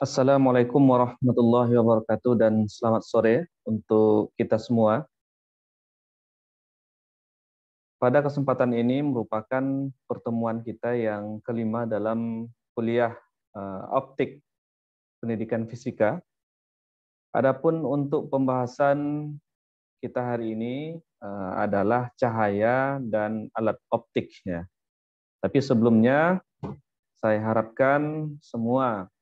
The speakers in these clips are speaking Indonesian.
Assalamualaikum warahmatullahi wabarakatuh dan selamat sore untuk kita semua. Pada kesempatan ini merupakan pertemuan kita yang kelima dalam kuliah uh, optik pendidikan fisika. Adapun untuk pembahasan kita hari ini uh, adalah cahaya dan alat optiknya. Tapi sebelumnya saya harapkan semua Eh,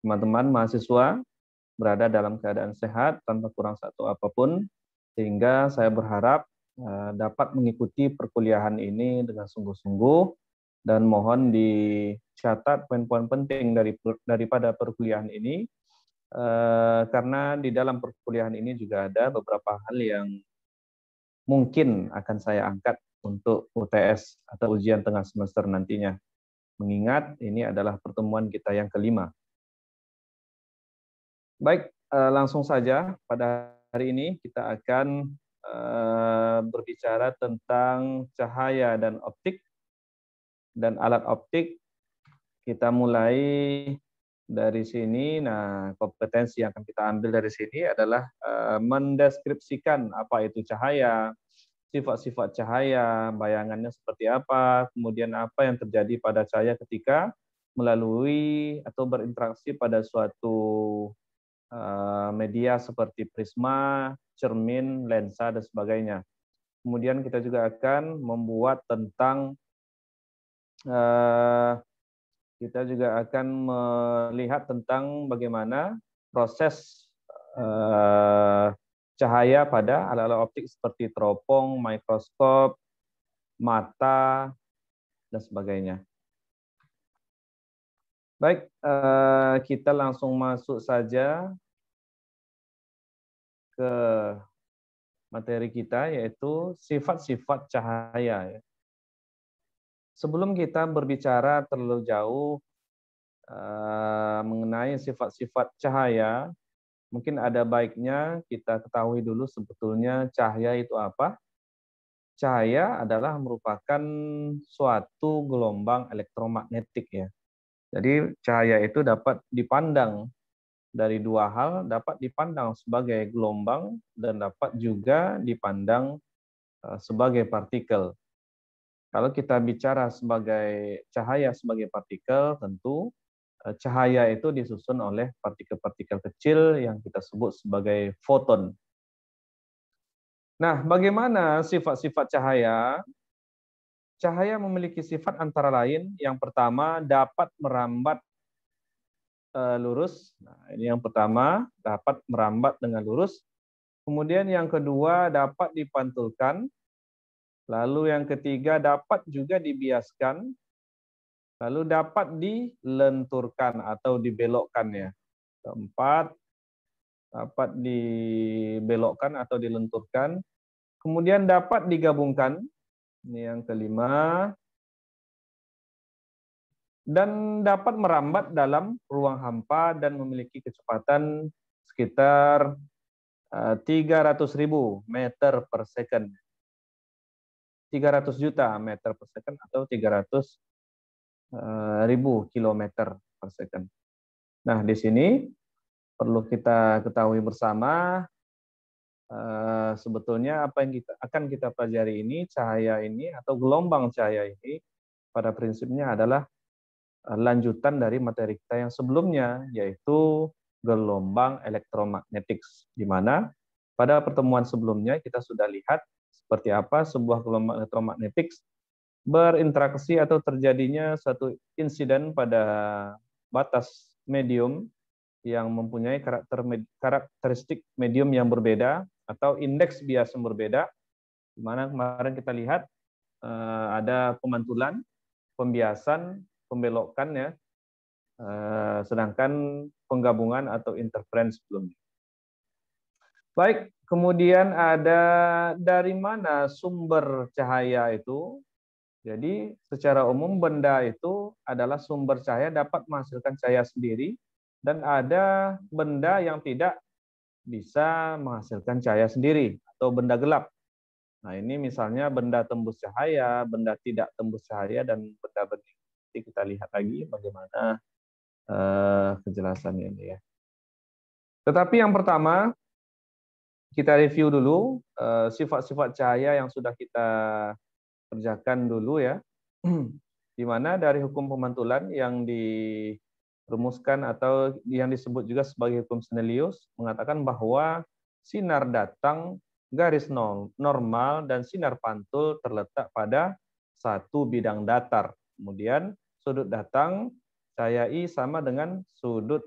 teman-teman mahasiswa berada dalam keadaan sehat tanpa kurang satu apa pun sehingga saya berharap eh, dapat mengikuti perkuliahan ini dengan sungguh-sungguh dan mohon dicatat poin-poin penting dari daripada perkuliahan ini. Eh, karena di dalam perkuliahan ini juga ada beberapa hal yang mungkin akan saya angkat untuk UTS atau ujian tengah semester nantinya mengingat ini adalah pertemuan kita yang kelima. Baik, eh, langsung saja pada hari ini kita akan eh, berbicara tentang cahaya dan optik dan alat optik. Kita mulai dari sini. Nah, kompetensi yang akan kita ambil dari sini adalah eh, mendeskripsikan apa itu cahaya, sifat-sifat cahaya, bayangannya seperti apa, kemudian apa yang terjadi pada cahaya ketika melalui atau berinteraksi pada suatu eh, media seperti prisma, cermin, lensa, dan sebagainya. Kemudian kita juga akan membuat tentang eh, kita juga akan melihat tentang bagaimana proses eh, cahaya pada alat-alat optik seperti teropong, mikroskop, mata, dan sebagainya. Baik, eh, kita langsung masuk saja ke materi kita, yaitu sifat-sifat cahaya. Sebelum kita berbicara terlalu jauh eh, mengenai sifat-sifat cahaya, mungkin ada baiknya kita ketahui dulu sebetulnya cahaya itu apa. Cahaya adalah merupakan suatu gelombang elektromagnetik ya. Jadi cahaya itu dapat dipandang dari dua hal, dapat dipandang sebagai gelombang dan dapat juga dipandang eh, sebagai partikel. Kalau kita bicara sebagai cahaya sebagai partikel, tentu cahaya itu disusun oleh partikel-partikel kecil yang kita sebut sebagai foton. Nah, bagaimana sifat-sifat cahaya? Cahaya memiliki sifat antara lain yang pertama dapat merambat uh, lurus. Nah, ini yang pertama, dapat merambat dengan lurus. Kemudian yang kedua dapat dipantulkan. Lalu yang ketiga dapat juga dibiaskan lalu dapat dilenturkan atau dibelokkan ya. Keempat, dapat dibelokkan atau dilenturkan. Kemudian dapat digabungkan. Ini yang kelima. Dan dapat merambat dalam ruang hampa dan memiliki kecepatan sekitar 300.000 eh, meter per second. 300 juta meter per second atau 300 Eh, ribu kilometer per second. Nah, di sini perlu kita ketahui bersama eh, sebetulnya apa yang kita akan kita pelajari ini cahaya ini atau gelombang cahaya ini pada prinsipnya adalah eh, lanjutan dari materi kita yang sebelumnya yaitu gelombang elektromagnetik di mana pada pertemuan sebelumnya kita sudah lihat seperti apa sebuah gelombang elektromagnetik berinteraksi atau terjadinya satu insiden pada batas medium yang mempunyai karakter karakteristik medium yang berbeda atau indeks bias yang berbeda di mana kemarin kita lihat eh, ada pemantulan, pembiasan, pembelokan ya. Eh, sedangkan penggabungan atau interference sebelumnya. Baik, kemudian ada dari mana sumber cahaya itu? Jadi secara umum benda itu adalah sumber cahaya dapat menghasilkan cahaya sendiri dan ada benda yang tidak bisa menghasilkan cahaya sendiri atau benda gelap. Nah, ini misalnya benda tembus cahaya, benda tidak tembus cahaya dan benda bening. nanti kita lihat lagi bagaimana uh, kejelasannya ini ya. Tetapi yang pertama kita review dulu sifat-sifat uh, cahaya yang sudah kita kerjakan dulu ya. Di mana dari hukum pemantulan yang dirumuskan atau yang disebut juga sebagai hukum Snellius mengatakan bahwa sinar datang garis normal dan sinar pantul terletak pada satu bidang datar. Kemudian sudut datang cahaya I sama dengan sudut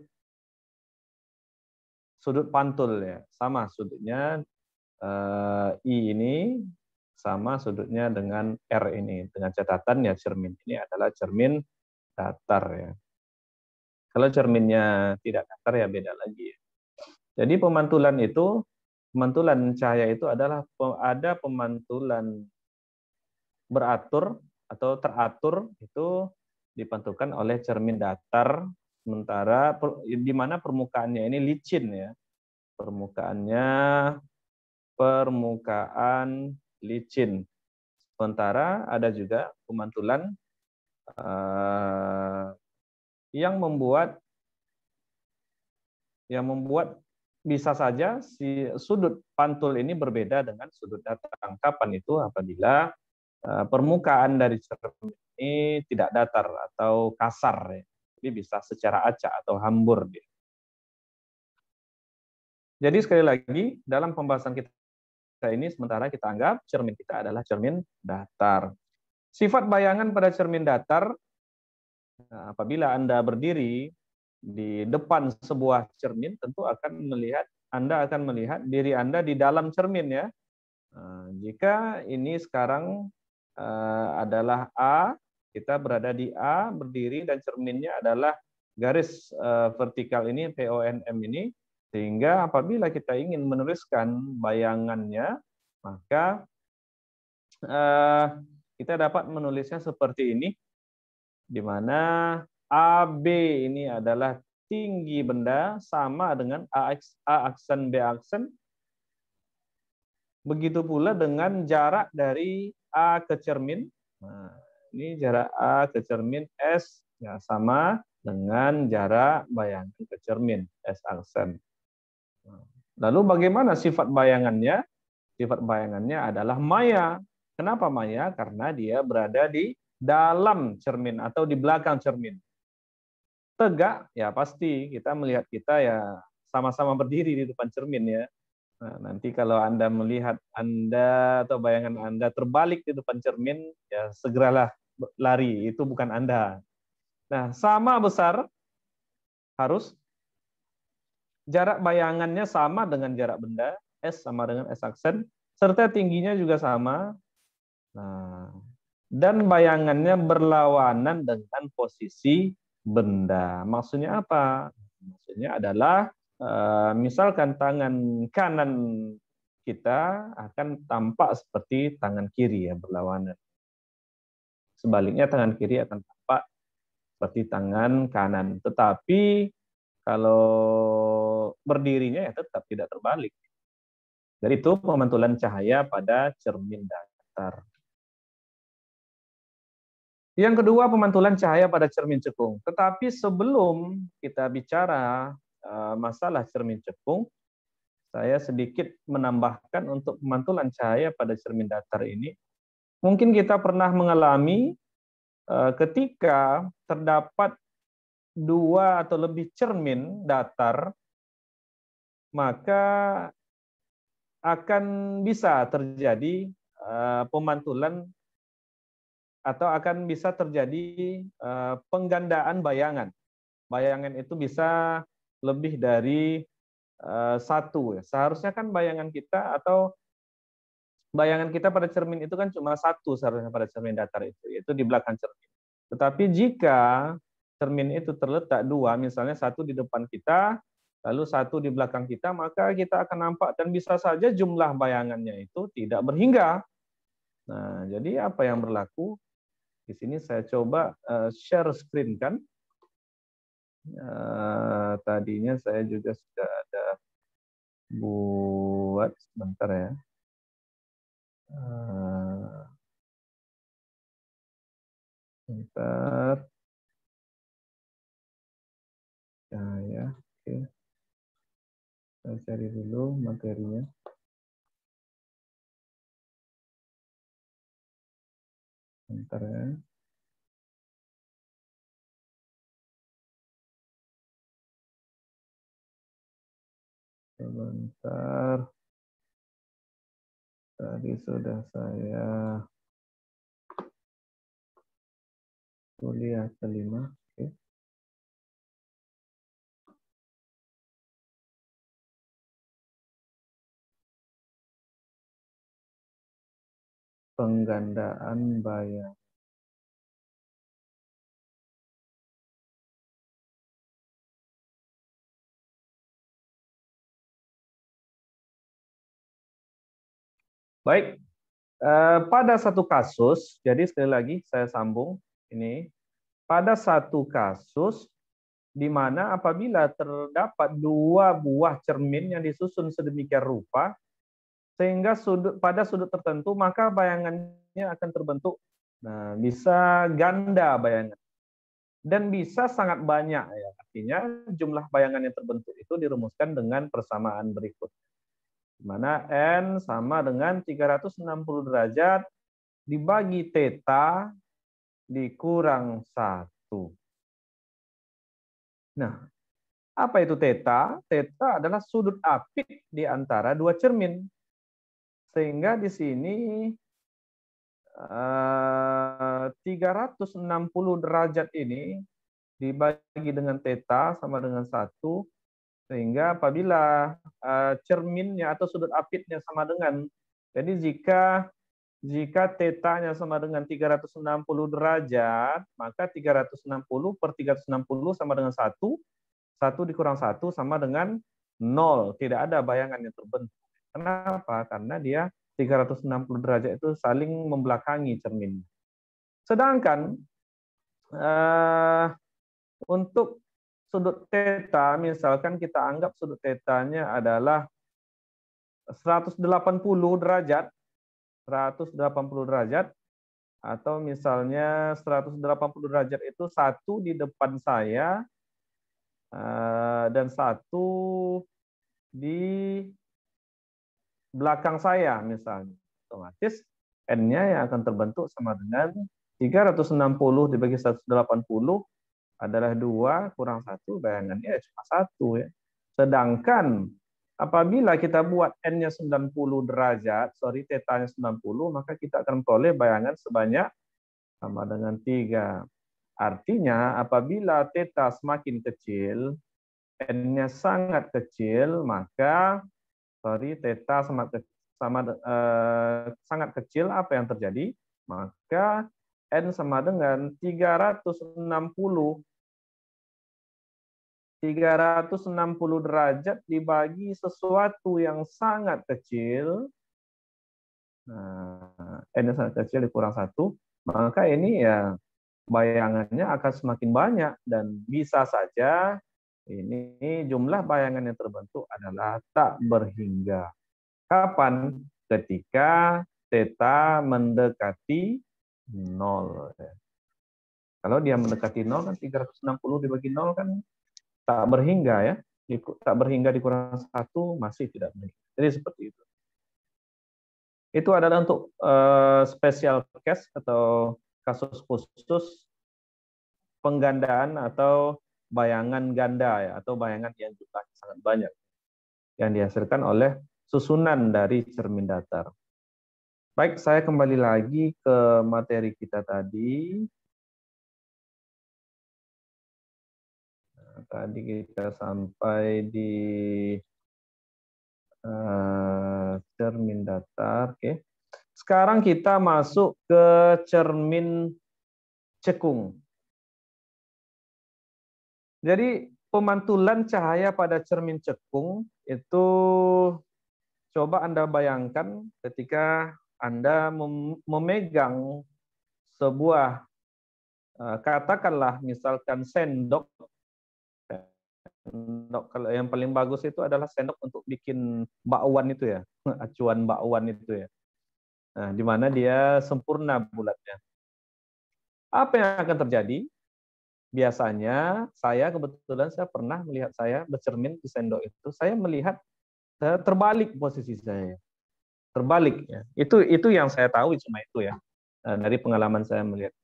sudut pantul ya. Sama sudutnya uh, I ini sama sudutnya dengan R ini. Dengan catatan ya cermin ini adalah cermin datar ya. Kalau cerminnya tidak datar ya beda lagi ya. Jadi pemantulan itu pemantulan cahaya itu adalah ada pemantulan beratur atau teratur itu dipantulkan oleh cermin datar sementara di mana permukaannya ini licin ya permukaannya permukaan licin sementara ada juga pemantulan uh, yang membuat yang membuat bisa saja si sudut pantul ini berbeda dengan sudut datang. Kapan itu? Apabila uh, permukaan dari cermin ini tidak datar atau kasar. Ya. Jadi bisa secara acak atau hambur. Jadi sekali lagi, dalam pembahasan kita ini sementara kita anggap cermin kita adalah cermin datar. Sifat bayangan pada cermin datar, nah, apabila Anda berdiri di depan sebuah cermin tentu akan melihat Anda akan melihat diri Anda di dalam cermin ya. Nah, jika ini sekarang uh, adalah A, kita berada di A berdiri dan cerminnya adalah garis uh, vertikal ini PONM ini sehingga apabila kita ingin menuliskan bayangannya maka uh, kita dapat menulisnya seperti ini di mana AB ini adalah tinggi benda sama dengan A, aksen B aksen. Begitu pula dengan jarak dari A ke cermin. Nah, ini jarak A ke cermin S ya sama dengan jarak bayangan ke cermin S aksen. Lalu bagaimana sifat bayangannya? Sifat bayangannya adalah maya. Kenapa maya? Karena dia berada di dalam cermin atau di belakang cermin tegak, ya pasti kita melihat kita ya sama-sama berdiri di depan cermin ya. Nah, nanti kalau Anda melihat Anda atau bayangan Anda terbalik di depan cermin, ya segeralah lari, itu bukan Anda. Nah, sama besar harus jarak bayangannya sama dengan jarak benda, S sama dengan S aksen, serta tingginya juga sama. Nah, dan bayangannya berlawanan dengan posisi benda. Maksudnya apa? Maksudnya adalah eh, misalkan tangan kanan kita akan tampak seperti tangan kiri ya berlawanan. Sebaliknya tangan kiri akan tampak seperti tangan kanan. Tetapi kalau berdirinya ya tetap tidak terbalik. Jadi itu pemantulan cahaya pada cermin datar. Yang kedua, pemantulan cahaya pada cermin cekung. Tetapi sebelum kita bicara eh, masalah cermin cekung, saya sedikit menambahkan untuk pemantulan cahaya pada cermin datar ini. Mungkin kita pernah mengalami eh, ketika terdapat dua atau lebih cermin datar, maka akan bisa terjadi eh, pemantulan atau akan bisa terjadi eh, penggandaan bayangan. Bayangan itu bisa lebih dari eh, satu. Ya. Seharusnya kan bayangan kita atau bayangan kita pada cermin itu kan cuma satu seharusnya pada cermin datar itu, yaitu di belakang cermin. Tetapi jika cermin itu terletak dua, misalnya satu di depan kita, lalu satu di belakang kita, maka kita akan nampak dan bisa saja jumlah bayangannya itu tidak berhingga. Nah, jadi apa yang berlaku? Di sini saya coba eh, share screen kan. Eh, tadinya saya juga sudah ada buat sebentar ya. Eh, sebentar. Nah, ya, oke. Okay. Saya cari dulu materinya. Bentar ya. Sebentar. Tadi sudah saya kuliah kelima. Penggandaan bayar. Baik, eh, pada satu kasus, jadi sekali lagi saya sambung ini, pada satu kasus di mana apabila terdapat dua buah cermin yang disusun sedemikian rupa, sehingga sudut pada sudut tertentu maka bayangannya akan terbentuk. Nah, bisa ganda bayangan dan bisa sangat banyak ya. Artinya jumlah bayangan yang terbentuk itu dirumuskan dengan persamaan berikut di mana N sama dengan 360 derajat dibagi theta dikurang 1. Nah, apa itu theta? Theta adalah sudut apit di antara dua cermin. Sehingga di sini eh, 360 derajat ini dibagi dengan theta sama dengan 1 sehingga apabila uh, cerminnya atau sudut apitnya sama dengan, jadi jika jika tetanya sama dengan 360 derajat, maka 360 per 360 sama dengan 1, 1 dikurang 1 sama dengan 0. Tidak ada bayangan yang terbentuk. Kenapa? Karena dia 360 derajat itu saling membelakangi cermin. Sedangkan uh, untuk sudut theta, misalkan kita anggap sudut tetanya adalah 180 derajat, 180 derajat, atau misalnya 180 derajat itu satu di depan saya eh, dan satu di belakang saya misalnya. Otomatis N-nya yang akan terbentuk sama dengan 360 dibagi 180 adalah dua kurang satu bayangannya cuma satu ya. Sedangkan apabila kita buat n-nya 90 derajat, sorry theta-nya 90, maka kita akan peroleh bayangan sebanyak sama dengan tiga. Artinya apabila theta semakin kecil, n-nya sangat kecil, maka sorry theta sama sama eh, sangat kecil apa yang terjadi? Maka N sama dengan 360 360 derajat dibagi sesuatu yang sangat kecil, nah, N yang sangat kecil dikurang satu, maka ini ya bayangannya akan semakin banyak dan bisa saja ini jumlah bayangan yang terbentuk adalah tak berhingga. Kapan? Ketika theta mendekati nol. Kalau dia mendekati nol kan 360 dibagi nol kan tak berhingga ya, tak berhingga dikurang satu masih tidak berhingga. Jadi seperti itu. Itu adalah untuk uh, special case atau kasus khusus penggandaan atau bayangan ganda ya atau bayangan yang jumlahnya sangat banyak yang dihasilkan oleh susunan dari cermin datar. Baik, saya kembali lagi ke materi kita tadi. tadi kita sampai di uh, cermin datar. Oke. Okay. Sekarang kita masuk ke cermin cekung. Jadi pemantulan cahaya pada cermin cekung itu coba Anda bayangkan ketika Anda memegang sebuah eh, katakanlah misalkan sendok. Sendok kalau yang paling bagus itu adalah sendok untuk bikin bakwan itu ya acuan bakwan itu ya. Nah di mana dia sempurna bulatnya. Apa yang akan terjadi biasanya saya kebetulan saya pernah melihat saya bercermin di sendok itu, saya melihat terbalik posisi saya. Terbalik ya. Itu itu yang saya tahu cuma itu ya. Dari pengalaman saya melihat.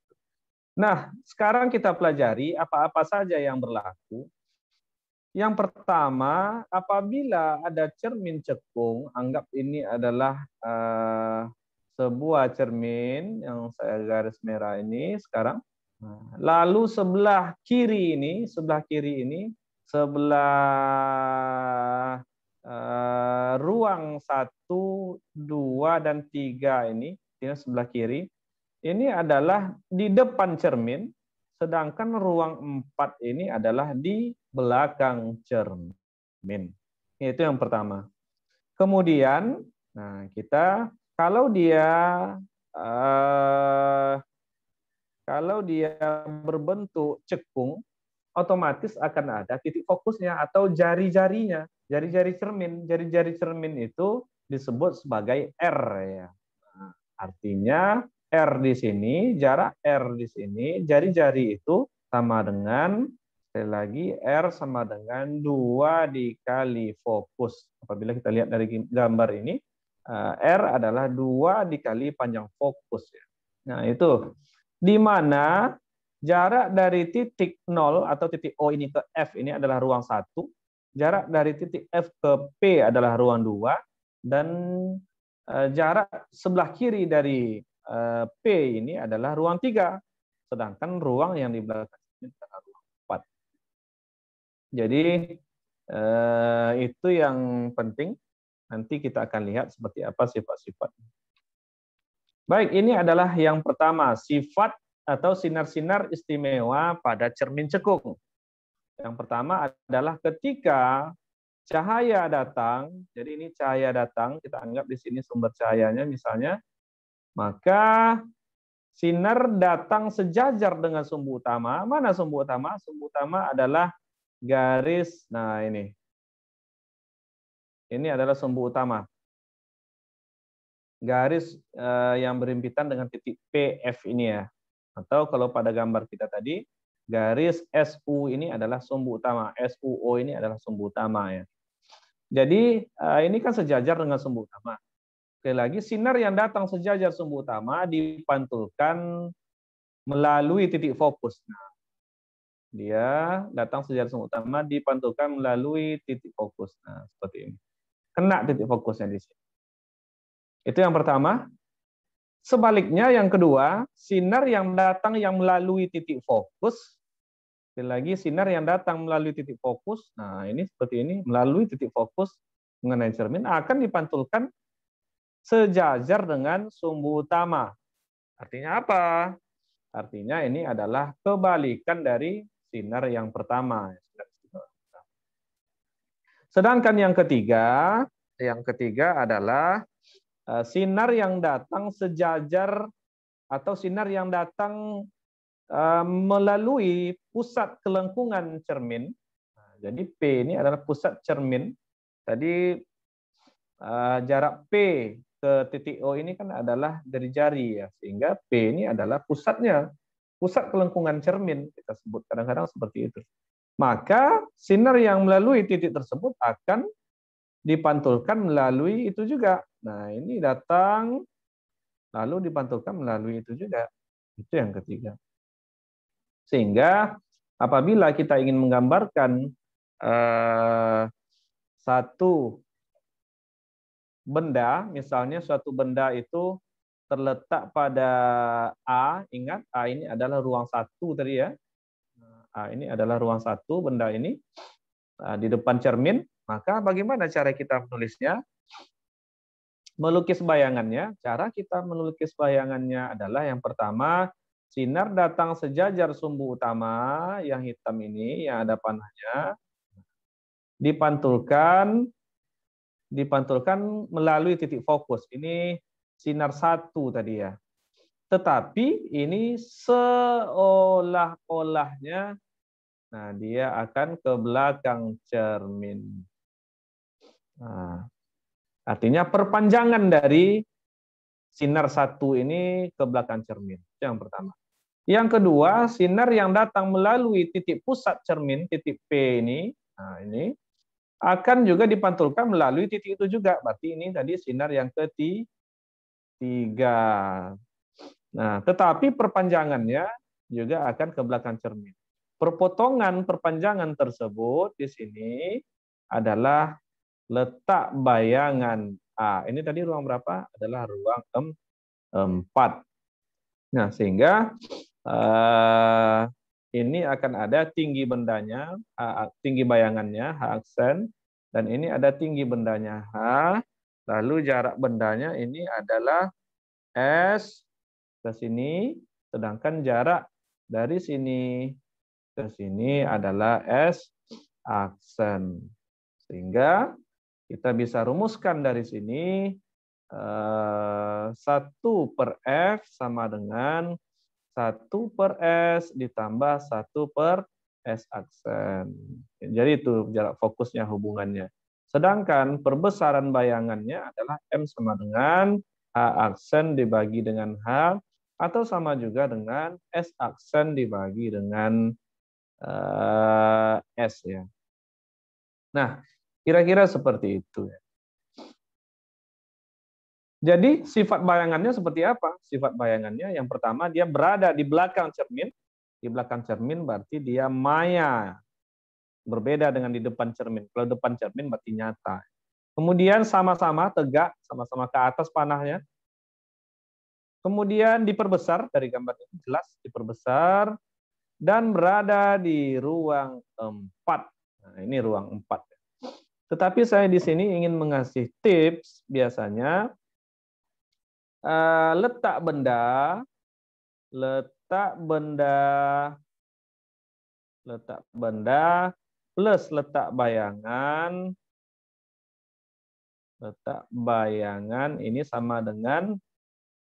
Nah, sekarang kita pelajari apa-apa saja yang berlaku yang pertama, apabila ada cermin cekung, anggap ini adalah uh, sebuah cermin yang saya garis merah ini sekarang. Lalu sebelah kiri ini, sebelah kiri ini, sebelah uh, ruang satu, dua dan tiga ini, ini sebelah kiri, ini adalah di depan cermin, sedangkan ruang empat ini adalah di belakang cermin. Itu yang pertama. Kemudian, nah kita kalau dia uh, kalau dia berbentuk cekung, otomatis akan ada titik fokusnya atau jari-jarinya, jari-jari cermin. Jari-jari cermin itu disebut sebagai R ya. Artinya R di sini, jarak R di sini, jari-jari itu sama dengan Sekali lagi, R sama dengan 2 dikali fokus. Apabila kita lihat dari gambar ini, eh, R adalah 2 dikali panjang fokus. Ya. Nah, itu. Di mana jarak dari titik 0 atau titik O ini ke F ini adalah ruang 1, jarak dari titik F ke P adalah ruang 2, dan eh, jarak sebelah kiri dari eh, P ini adalah ruang 3. Sedangkan ruang yang di belakang ini adalah jadi eh, itu yang penting. Nanti kita akan lihat seperti apa sifat-sifat. Baik, ini adalah yang pertama, sifat atau sinar-sinar istimewa pada cermin cekung. Yang pertama adalah ketika cahaya datang, jadi ini cahaya datang, kita anggap di sini sumber cahayanya misalnya, maka sinar datang sejajar dengan sumbu utama. Mana sumbu utama? Sumbu utama adalah garis, nah ini. Ini adalah sumbu utama. Garis eh, yang berhimpitan dengan titik PF ini ya. Atau kalau pada gambar kita tadi, garis SU ini adalah sumbu utama. SUO ini adalah sumbu utama ya. Jadi eh, ini kan sejajar dengan sumbu utama. Sekali lagi, sinar yang datang sejajar sumbu utama dipantulkan melalui titik fokus. Nah, dia datang sejarah sumber utama dipantulkan melalui titik fokus. Nah, seperti ini. Kena titik fokusnya di sini. Itu yang pertama. Sebaliknya yang kedua, sinar yang datang yang melalui titik fokus, lagi sinar yang datang melalui titik fokus, nah ini seperti ini, melalui titik fokus mengenai cermin akan dipantulkan sejajar dengan sumbu utama. Artinya apa? Artinya ini adalah kebalikan dari sinar yang pertama. Sedangkan yang ketiga, yang ketiga adalah sinar yang datang sejajar atau sinar yang datang eh, melalui pusat kelengkungan cermin. Nah, jadi P ini adalah pusat cermin. Tadi eh, jarak P ke titik O ini kan adalah dari jari ya, sehingga P ini adalah pusatnya pusat kelengkungan cermin kita sebut kadang-kadang seperti itu. Maka sinar yang melalui titik tersebut akan dipantulkan melalui itu juga. Nah, ini datang lalu dipantulkan melalui itu juga. Itu yang ketiga. Sehingga apabila kita ingin menggambarkan eh, satu benda, misalnya suatu benda itu terletak pada A, ingat A ini adalah ruang satu tadi ya. A ini adalah ruang satu benda ini di depan cermin. Maka bagaimana cara kita menulisnya? Melukis bayangannya. Cara kita melukis bayangannya adalah yang pertama sinar datang sejajar sumbu utama yang hitam ini yang ada panahnya dipantulkan dipantulkan melalui titik fokus. Ini sinar satu tadi ya. Tetapi ini seolah-olahnya nah dia akan ke belakang cermin. Nah, artinya perpanjangan dari sinar satu ini ke belakang cermin. Itu yang pertama. Yang kedua, sinar yang datang melalui titik pusat cermin, titik P ini, nah ini akan juga dipantulkan melalui titik itu juga. Berarti ini tadi sinar yang ketiga. Nah, tetapi perpanjangannya juga akan ke belakang cermin. Perpotongan perpanjangan tersebut di sini adalah letak bayangan A. Ini tadi ruang berapa? Adalah ruang 4. Nah, sehingga uh, ini akan ada tinggi bendanya, tinggi bayangannya, H aksen, dan ini ada tinggi bendanya H, lalu jarak bendanya ini adalah S ke sini, sedangkan jarak dari sini ke sini adalah S aksen. Sehingga kita bisa rumuskan dari sini eh, satu per F sama dengan 1 per S ditambah 1 per S aksen. Jadi itu jarak fokusnya hubungannya. Sedangkan perbesaran bayangannya adalah M sama dengan H aksen dibagi dengan H atau sama juga dengan S aksen dibagi dengan uh, S ya. Nah, kira-kira seperti itu ya. Jadi sifat bayangannya seperti apa? Sifat bayangannya yang pertama dia berada di belakang cermin. Di belakang cermin berarti dia maya. Berbeda dengan di depan cermin. Kalau depan cermin berarti nyata. Kemudian sama-sama tegak, sama-sama ke atas panahnya. Kemudian diperbesar dari gambar ini jelas diperbesar dan berada di ruang 4. Nah, ini ruang 4. Tetapi saya di sini ingin mengasih tips biasanya uh, letak benda, letak benda, letak benda plus letak bayangan, letak bayangan ini sama dengan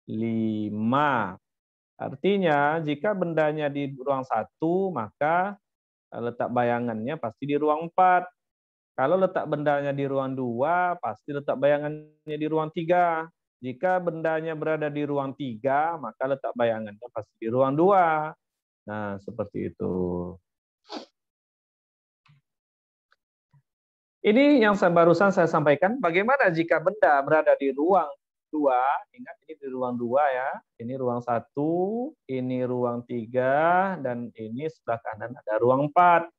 5. Artinya jika bendanya di ruang satu maka eh, letak bayangannya pasti di ruang 4. Kalau letak bendanya di ruang 2, pasti letak bayangannya di ruang 3. Jika bendanya berada di ruang tiga, maka letak bayangannya pasti di ruang dua. Nah, seperti itu. Ini yang saya barusan saya sampaikan, bagaimana jika benda berada di ruang dua, ingat ini di ruang dua ya, ini ruang satu, ini ruang tiga, dan ini sebelah kanan ada ruang empat.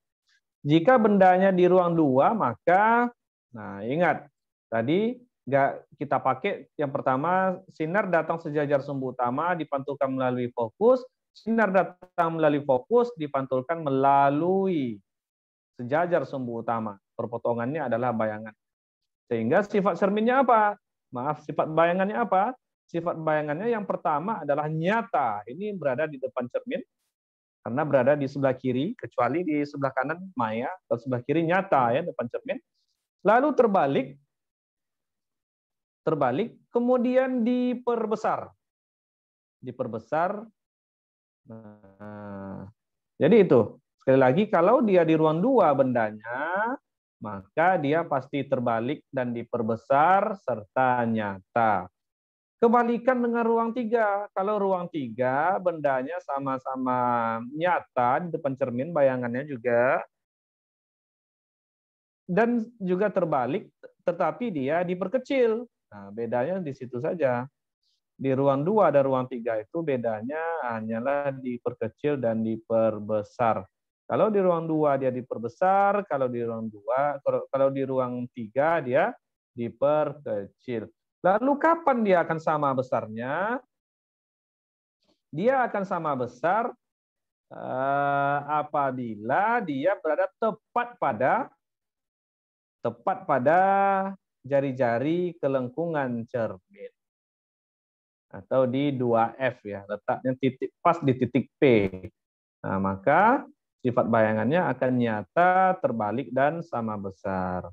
Jika bendanya di ruang dua, maka, nah ingat, tadi nggak kita pakai yang pertama sinar datang sejajar sumbu utama dipantulkan melalui fokus sinar datang melalui fokus dipantulkan melalui sejajar sumbu utama. Perpotongannya adalah bayangan. Sehingga sifat cerminnya apa? Maaf sifat bayangannya apa? Sifat bayangannya yang pertama adalah nyata. Ini berada di depan cermin karena berada di sebelah kiri kecuali di sebelah kanan maya atau sebelah kiri nyata ya depan cermin lalu terbalik terbalik, kemudian diperbesar. Diperbesar. Nah, jadi itu. Sekali lagi, kalau dia di ruang dua bendanya, maka dia pasti terbalik dan diperbesar serta nyata. Kebalikan dengan ruang tiga. Kalau ruang tiga, bendanya sama-sama nyata di depan cermin, bayangannya juga. Dan juga terbalik, tetapi dia diperkecil. Nah, bedanya di situ saja. Di ruang dua dan ruang tiga itu bedanya hanyalah diperkecil dan diperbesar. Kalau di ruang dua dia diperbesar, kalau di ruang dua, kalau di ruang tiga dia diperkecil. Lalu kapan dia akan sama besarnya? Dia akan sama besar uh, apabila dia berada tepat pada tepat pada jari-jari kelengkungan cermin. Atau di 2F ya, letaknya titik pas di titik P. Nah, maka sifat bayangannya akan nyata, terbalik, dan sama besar.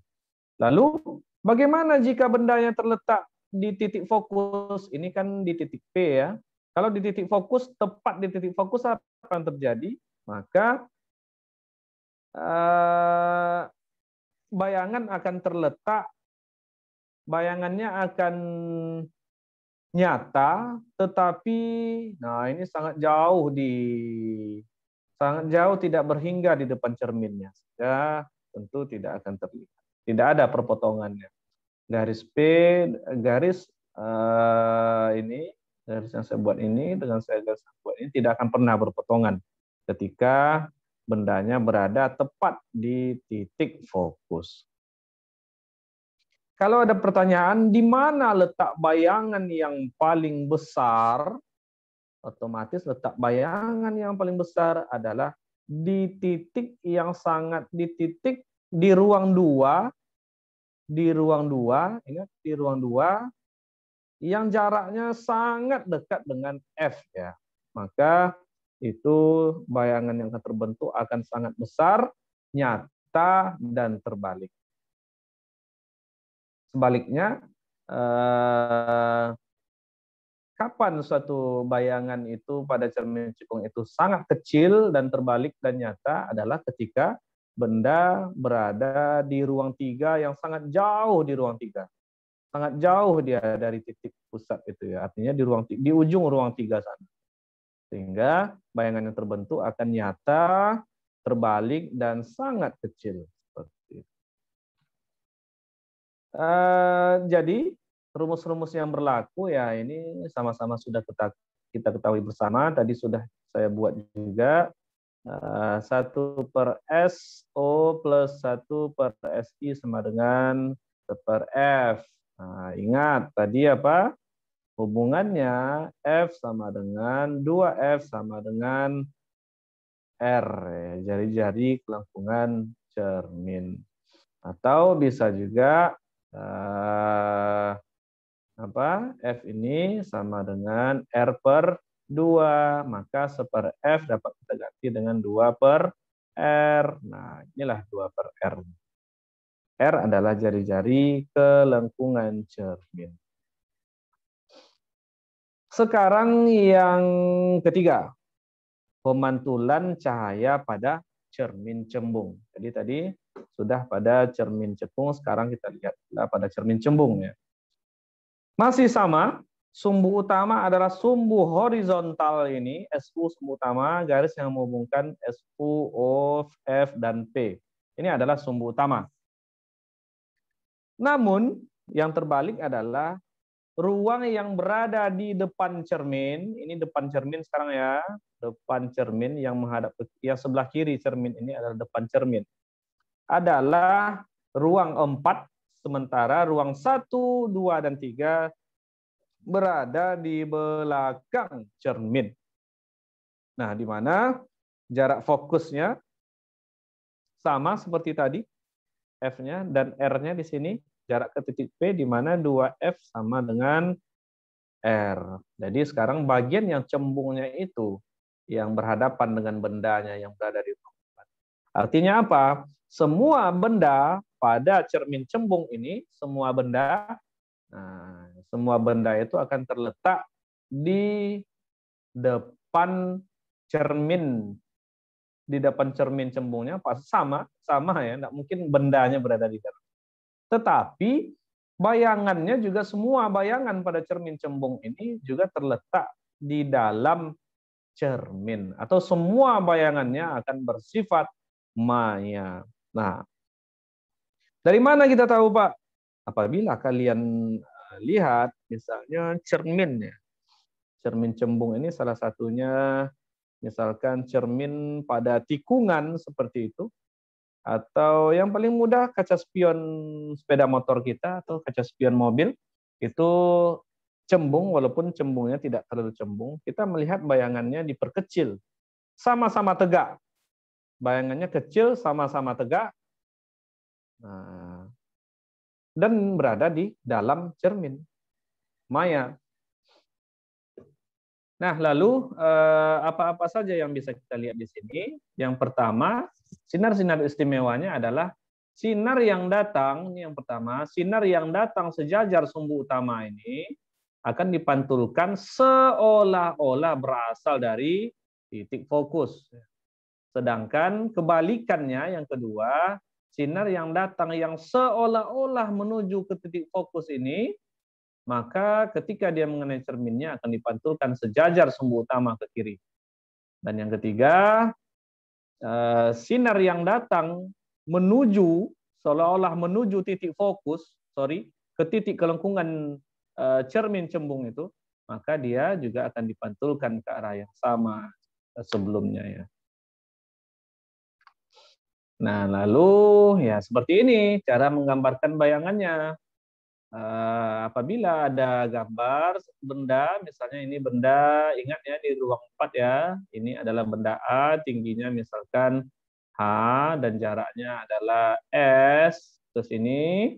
Lalu, bagaimana jika bendanya terletak di titik fokus? Ini kan di titik P ya. Kalau di titik fokus, tepat di titik fokus apa yang terjadi? Maka eh, bayangan akan terletak bayangannya akan nyata, tetapi nah ini sangat jauh di sangat jauh tidak berhingga di depan cerminnya. Ya, tentu tidak akan terlihat. Tidak ada perpotongannya. Garis P, garis uh, ini, garis yang saya buat ini dengan saya garis yang buat ini tidak akan pernah berpotongan ketika bendanya berada tepat di titik fokus. Kalau ada pertanyaan di mana letak bayangan yang paling besar, otomatis letak bayangan yang paling besar adalah di titik yang sangat di titik di ruang dua, di ruang dua, ingat di ruang dua, yang jaraknya sangat dekat dengan F ya. Maka itu bayangan yang terbentuk akan sangat besar, nyata, dan terbalik. Sebaliknya, eh, kapan suatu bayangan itu pada cermin cekung itu sangat kecil dan terbalik dan nyata adalah ketika benda berada di ruang tiga yang sangat jauh di ruang tiga. Sangat jauh dia dari titik pusat itu ya. Artinya di ruang di ujung ruang tiga sana. Sehingga bayangan yang terbentuk akan nyata, terbalik, dan sangat kecil. Uh, jadi rumus-rumus yang berlaku ya ini sama-sama sudah kita, kita ketahui bersama. Tadi sudah saya buat juga eh, satu per S O plus satu per SI sama dengan per F. Nah, ingat tadi apa? Hubungannya F sama dengan 2F sama dengan R. Jari-jari kelengkungan cermin. Atau bisa juga uh, apa F ini sama dengan R per 2. Maka seper F dapat kita ganti dengan 2 per R. Nah, inilah 2 per R. R adalah jari-jari kelengkungan cermin. Sekarang yang ketiga, pemantulan cahaya pada cermin cembung. Jadi tadi sudah pada cermin cekung, sekarang kita lihat pada cermin cembung ya. Masih sama, sumbu utama adalah sumbu horizontal ini, SU sumbu utama, garis yang menghubungkan SU, O, F, dan P. Ini adalah sumbu utama. Namun, yang terbalik adalah ruang yang berada di depan cermin, ini depan cermin sekarang ya, depan cermin yang menghadap yang sebelah kiri cermin ini adalah depan cermin. Adalah ruang 4 sementara ruang 1, 2 dan 3 berada di belakang cermin. Nah, di mana jarak fokusnya sama seperti tadi, F-nya dan R-nya di sini jarak ke titik P di mana 2F sama dengan R. Jadi sekarang bagian yang cembungnya itu yang berhadapan dengan bendanya yang berada di tempat. Artinya apa? Semua benda pada cermin cembung ini, semua benda, nah, semua benda itu akan terletak di depan cermin di depan cermin cembungnya pas sama sama ya, tidak mungkin bendanya berada di dalam. Tetapi bayangannya juga semua bayangan pada cermin cembung ini juga terletak di dalam cermin atau semua bayangannya akan bersifat maya. Nah, dari mana kita tahu Pak? Apabila kalian lihat misalnya cermin ya. Cermin cembung ini salah satunya misalkan cermin pada tikungan seperti itu atau yang paling mudah kaca spion sepeda motor kita atau kaca spion mobil itu cembung walaupun cembungnya tidak terlalu cembung kita melihat bayangannya diperkecil sama-sama tegak bayangannya kecil sama-sama tegak nah, dan berada di dalam cermin maya Nah, lalu eh, apa-apa saja yang bisa kita lihat di sini? Yang pertama, sinar-sinar istimewanya adalah sinar yang datang, ini yang pertama, sinar yang datang sejajar sumbu utama ini akan dipantulkan seolah-olah berasal dari titik fokus. Sedangkan kebalikannya yang kedua, sinar yang datang yang seolah-olah menuju ke titik fokus ini maka ketika dia mengenai cerminnya akan dipantulkan sejajar sumbu utama ke kiri. Dan yang ketiga, eh, sinar yang datang menuju seolah-olah menuju titik fokus, sorry, ke titik kelengkungan eh, cermin cembung itu, maka dia juga akan dipantulkan ke arah yang sama sebelumnya ya. Nah, lalu ya seperti ini cara menggambarkan bayangannya. Uh, apabila ada gambar benda, misalnya ini benda, ingat ya di ruang 4 ya, ini adalah benda A, tingginya misalkan H dan jaraknya adalah S, terus ini,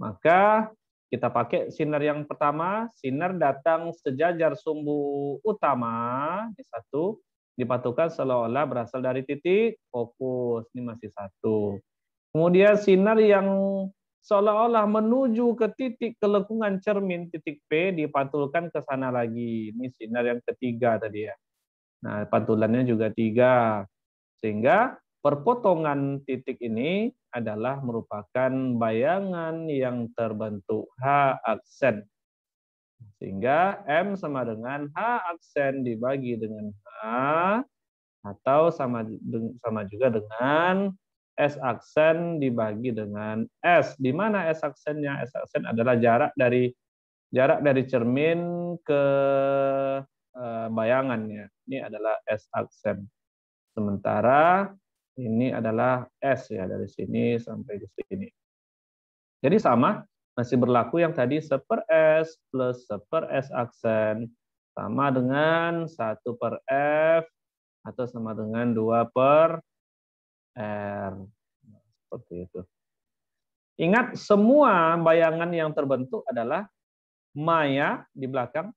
maka kita pakai sinar yang pertama, sinar datang sejajar sumbu utama, di satu, dipatukan seolah-olah berasal dari titik fokus. Ini masih satu. Kemudian sinar yang seolah-olah menuju ke titik kelengkungan cermin titik P dipantulkan ke sana lagi. Ini sinar yang ketiga tadi ya. Nah, pantulannya juga tiga. Sehingga perpotongan titik ini adalah merupakan bayangan yang terbentuk H aksen. Sehingga M sama dengan H aksen dibagi dengan H atau sama sama juga dengan S aksen dibagi dengan S. Di mana S aksennya? S aksen adalah jarak dari jarak dari cermin ke uh, bayangannya. Ini adalah S aksen. Sementara ini adalah S ya dari sini sampai di sini. Jadi sama, masih berlaku yang tadi seper S plus seper S aksen sama dengan 1 per F atau sama dengan 2 per R. Seperti itu. Ingat semua bayangan yang terbentuk adalah maya di belakang,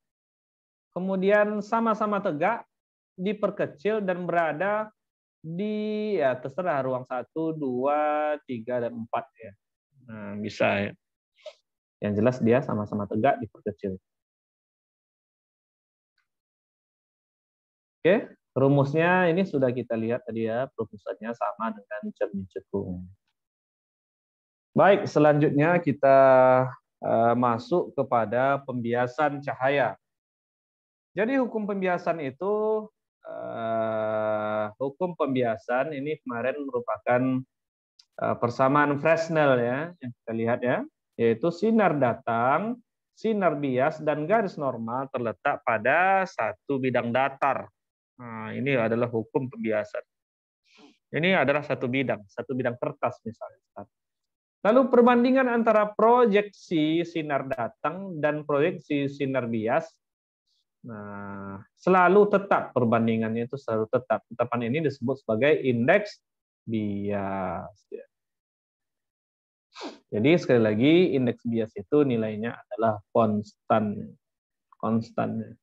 kemudian sama-sama tegak, diperkecil dan berada di ya terserah ruang 1, 2, 3, dan 4 ya. Nah, bisa ya. Yang jelas dia sama-sama tegak diperkecil. Oke, rumusnya ini sudah kita lihat tadi ya, rumusannya sama dengan cermin cekung. Baik, selanjutnya kita uh, masuk kepada pembiasan cahaya. Jadi hukum pembiasan itu uh, hukum pembiasan ini kemarin merupakan uh, persamaan Fresnel ya yang kita lihat ya yaitu sinar datang, sinar bias, dan garis normal terletak pada satu bidang datar. Nah, ini adalah hukum pembiasan. Ini adalah satu bidang, satu bidang kertas misalnya. Lalu perbandingan antara proyeksi sinar datang dan proyeksi sinar bias, nah selalu tetap perbandingannya itu selalu tetap. Tetapan ini disebut sebagai indeks bias. Jadi sekali lagi indeks bias itu nilainya adalah konstan. Konstan.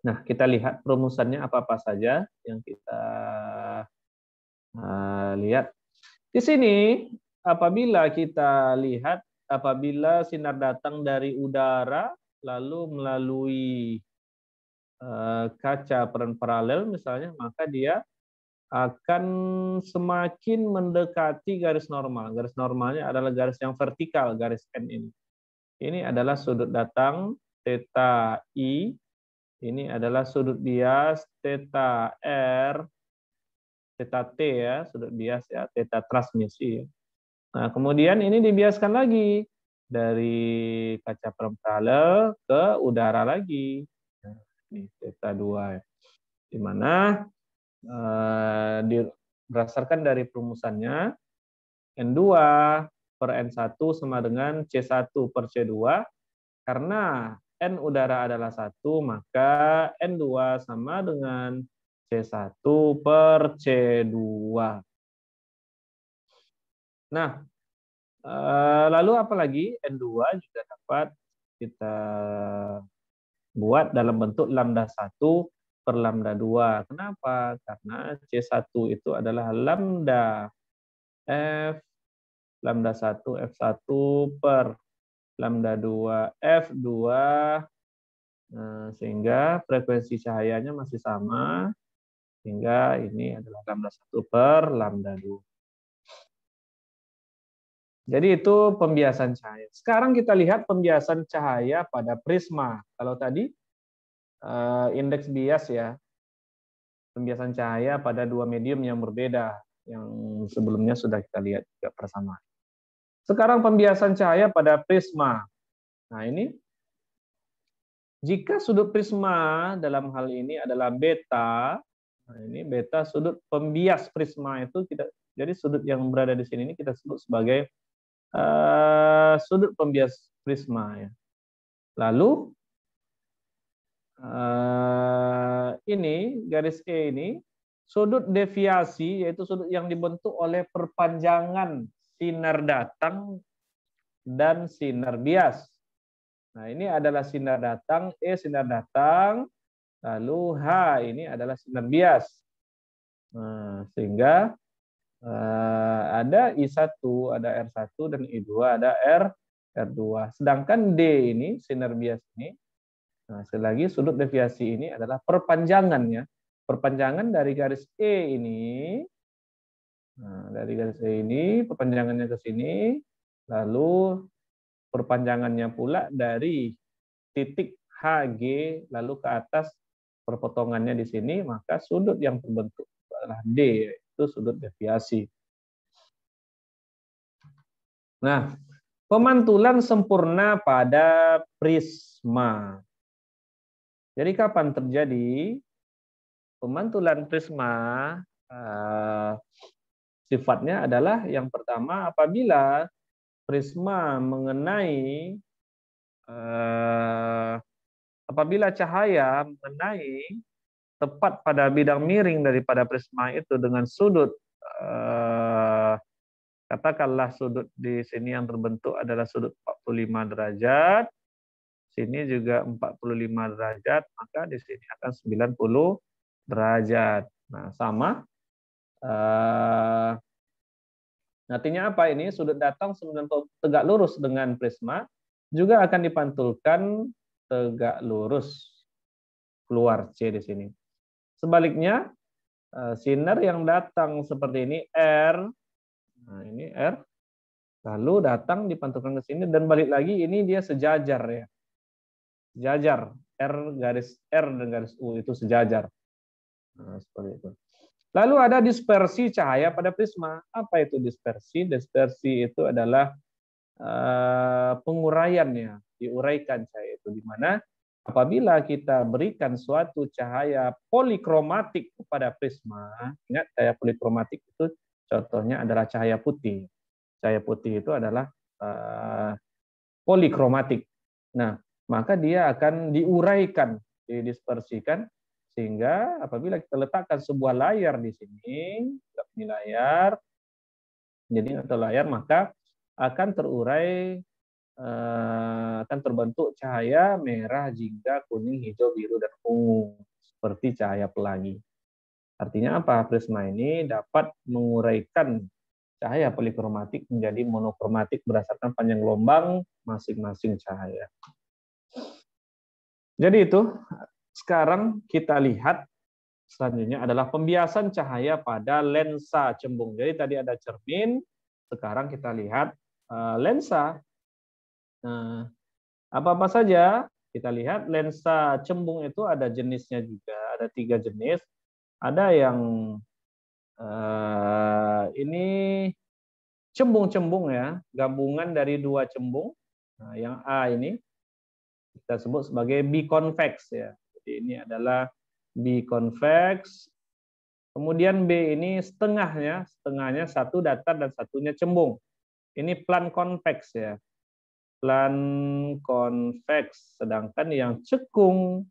Nah, kita lihat perumusannya apa-apa saja yang kita uh, lihat. Di sini apabila kita lihat apabila sinar datang dari udara lalu melalui uh, kaca paralel misalnya, maka dia akan semakin mendekati garis normal. Garis normalnya adalah garis yang vertikal, garis N ini. Ini adalah sudut datang theta I. Ini adalah sudut bias theta R, theta T ya, sudut bias ya, theta transmisi. Nah, kemudian ini dibiaskan lagi dari kaca paralel ke udara lagi. Ini theta 2 ya. Di mana Eh, berdasarkan dari perumusannya N2 per N1 sama dengan C1 per C2 karena N udara adalah satu maka N2 sama dengan C1 per C2. Nah, eh, lalu apa lagi? N2 juga dapat kita buat dalam bentuk lambda 1 per lambda 2. Kenapa? Karena C1 itu adalah lambda F lambda 1 F1 per lambda 2 F2 nah, sehingga frekuensi cahayanya masih sama sehingga ini adalah lambda 1 per lambda 2. Jadi itu pembiasan cahaya. Sekarang kita lihat pembiasan cahaya pada prisma. Kalau tadi indeks bias ya, pembiasan cahaya pada dua medium yang berbeda yang sebelumnya sudah kita lihat juga bersama. Sekarang pembiasan cahaya pada prisma. Nah, ini jika sudut prisma dalam hal ini adalah beta, nah ini beta sudut pembias prisma itu kita jadi sudut yang berada di sini ini kita sebut sebagai uh, sudut pembias prisma ya. Lalu ini garis E ini sudut deviasi yaitu sudut yang dibentuk oleh perpanjangan sinar datang dan sinar bias. Nah, ini adalah sinar datang, E sinar datang, lalu H ini adalah sinar bias. Nah, sehingga uh, ada I1, ada R1, dan I2, ada R, R2. Sedangkan D ini, sinar bias ini, nah, sekali lagi sudut deviasi ini adalah perpanjangannya. Perpanjangan dari garis E ini, nah, dari garis E ini, perpanjangannya ke sini, lalu perpanjangannya pula dari titik HG lalu ke atas perpotongannya di sini, maka sudut yang terbentuk adalah D, itu sudut deviasi. Nah, pemantulan sempurna pada prisma. Jadi kapan terjadi pemantulan prisma? Uh, sifatnya adalah yang pertama apabila prisma mengenai uh, apabila cahaya mengenai tepat pada bidang miring daripada prisma itu dengan sudut uh, katakanlah sudut di sini yang terbentuk adalah sudut 45 derajat sini juga 45 derajat maka di sini akan 90 derajat nah sama uh, Artinya apa ini? Sudut datang sebenarnya tegak lurus dengan prisma juga akan dipantulkan tegak lurus keluar C di sini. Sebaliknya eh, sinar yang datang seperti ini R, nah ini R, lalu datang dipantulkan ke sini dan balik lagi ini dia sejajar ya, sejajar R garis R dan garis U itu sejajar. Nah, seperti itu. Lalu ada dispersi cahaya pada prisma. Apa itu dispersi? Dispersi itu adalah uh, penguraiannya, diuraikan cahaya itu di mana apabila kita berikan suatu cahaya polikromatik kepada prisma, ingat cahaya polikromatik itu contohnya adalah cahaya putih. Cahaya putih itu adalah uh, polikromatik. Nah, maka dia akan diuraikan, didispersikan sehingga apabila kita letakkan sebuah layar di sini, ini layar, jadi atau layar, maka akan terurai eh, akan terbentuk cahaya merah, jingga, kuning, hijau, biru, dan ungu seperti cahaya pelangi. Artinya apa? Prisma ini dapat menguraikan cahaya polikromatik menjadi monokromatik berdasarkan panjang gelombang masing-masing cahaya. Jadi itu sekarang kita lihat selanjutnya adalah pembiasan cahaya pada lensa cembung. Jadi tadi ada cermin, sekarang kita lihat uh, lensa. Nah, apa-apa saja kita lihat lensa cembung itu ada jenisnya juga, ada tiga jenis. Ada yang uh, ini cembung-cembung ya, gabungan dari dua cembung. Nah, yang A ini kita sebut sebagai biconvex ya. Jadi ini adalah B convex. Kemudian B ini setengahnya, setengahnya satu datar dan satunya cembung. Ini plan convex ya. Plan convex. Sedangkan yang cekung,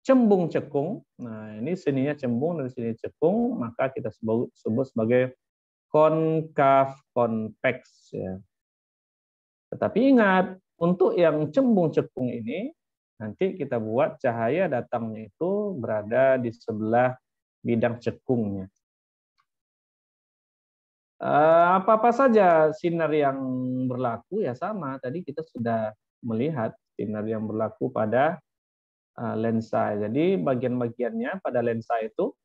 cembung cekung. Nah, ini sininya cembung dan sini cekung, maka kita sebut, sebut sebagai konkav convex ya. Tetapi ingat, untuk yang cembung cekung ini Nanti kita buat cahaya datangnya itu berada di sebelah bidang cekungnya. Eh, apa-apa saja sinar yang berlaku ya sama. Tadi kita sudah melihat sinar yang berlaku pada eh, lensa. Jadi bagian-bagiannya pada lensa itu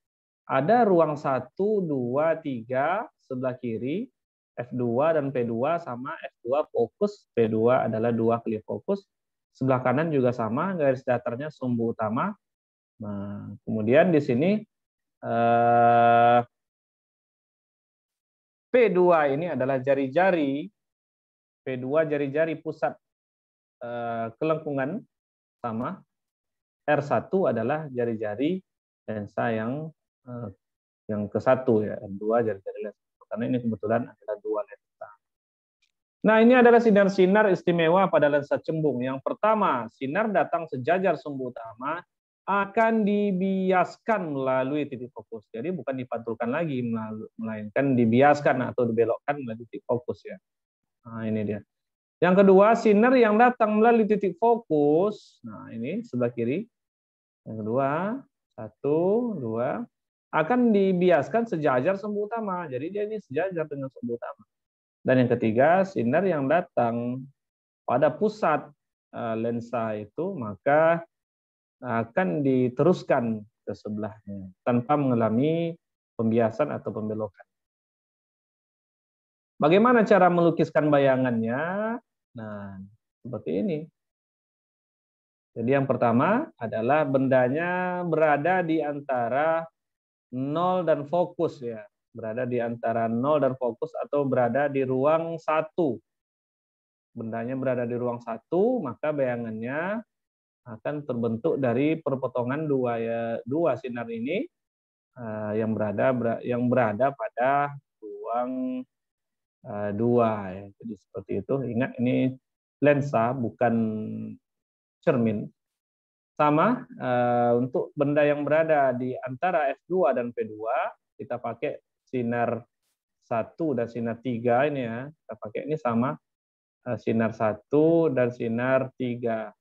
ada ruang satu, dua, tiga sebelah kiri, F2 dan P2 sama F2 fokus, P2 adalah dua kali fokus. Sebelah kanan juga sama, garis datarnya sumbu utama. Nah, kemudian di sini eh, P2 ini adalah jari-jari, P2 jari-jari pusat eh, kelengkungan sama, R1 adalah jari-jari lensa yang eh, yang ke satu ya, dua jari-jari lensa karena ini kebetulan adalah. Nah, ini adalah sinar-sinar istimewa pada lensa cembung. Yang pertama, sinar datang sejajar sumbu utama akan dibiaskan melalui titik fokus. Jadi bukan dipantulkan lagi, melainkan dibiaskan atau dibelokkan melalui titik fokus ya. Nah, ini dia. Yang kedua, sinar yang datang melalui titik fokus. Nah, ini sebelah kiri. Yang kedua, satu, dua, akan dibiaskan sejajar sumbu utama. Jadi dia ini sejajar dengan sumbu utama. Dan yang ketiga, sinar yang datang pada pusat eh, lensa itu maka akan diteruskan ke sebelahnya tanpa mengalami pembiasan atau pembelokan. Bagaimana cara melukiskan bayangannya? Nah, seperti ini. Jadi yang pertama adalah bendanya berada di antara nol dan fokus ya berada di antara nol dan fokus atau berada di ruang satu. Bendanya berada di ruang satu maka bayangannya akan terbentuk dari perpotongan dua ya dua sinar ini uh, yang berada ber, yang berada pada ruang uh, dua ya. Jadi seperti itu. Ingat ini lensa bukan cermin. Sama uh, untuk benda yang berada di antara F2 dan P2 kita pakai sinar 1 dan sinar 3 ini ya. Kita pakai ini sama uh, sinar 1 dan sinar 3.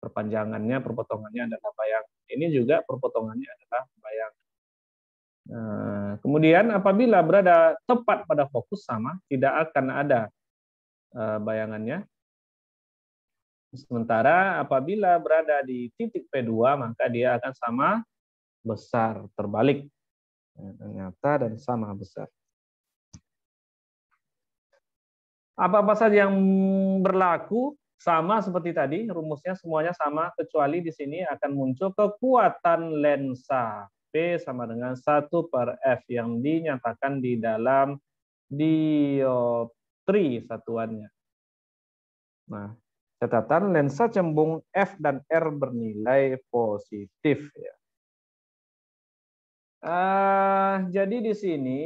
Perpanjangannya, perpotongannya adalah bayang. Ini juga perpotongannya adalah bayang. Nah, kemudian apabila berada tepat pada fokus sama, tidak akan ada uh, bayangannya. Sementara apabila berada di titik P2, maka dia akan sama besar, terbalik. Ya, ternyata dan sama besar. Apa-apa saja yang berlaku sama seperti tadi, rumusnya semuanya sama, kecuali di sini akan muncul kekuatan lensa. P sama dengan 1 per F yang dinyatakan di dalam dioptri satuannya. Nah, Catatan lensa cembung F dan R bernilai positif. Ya. Uh, jadi di sini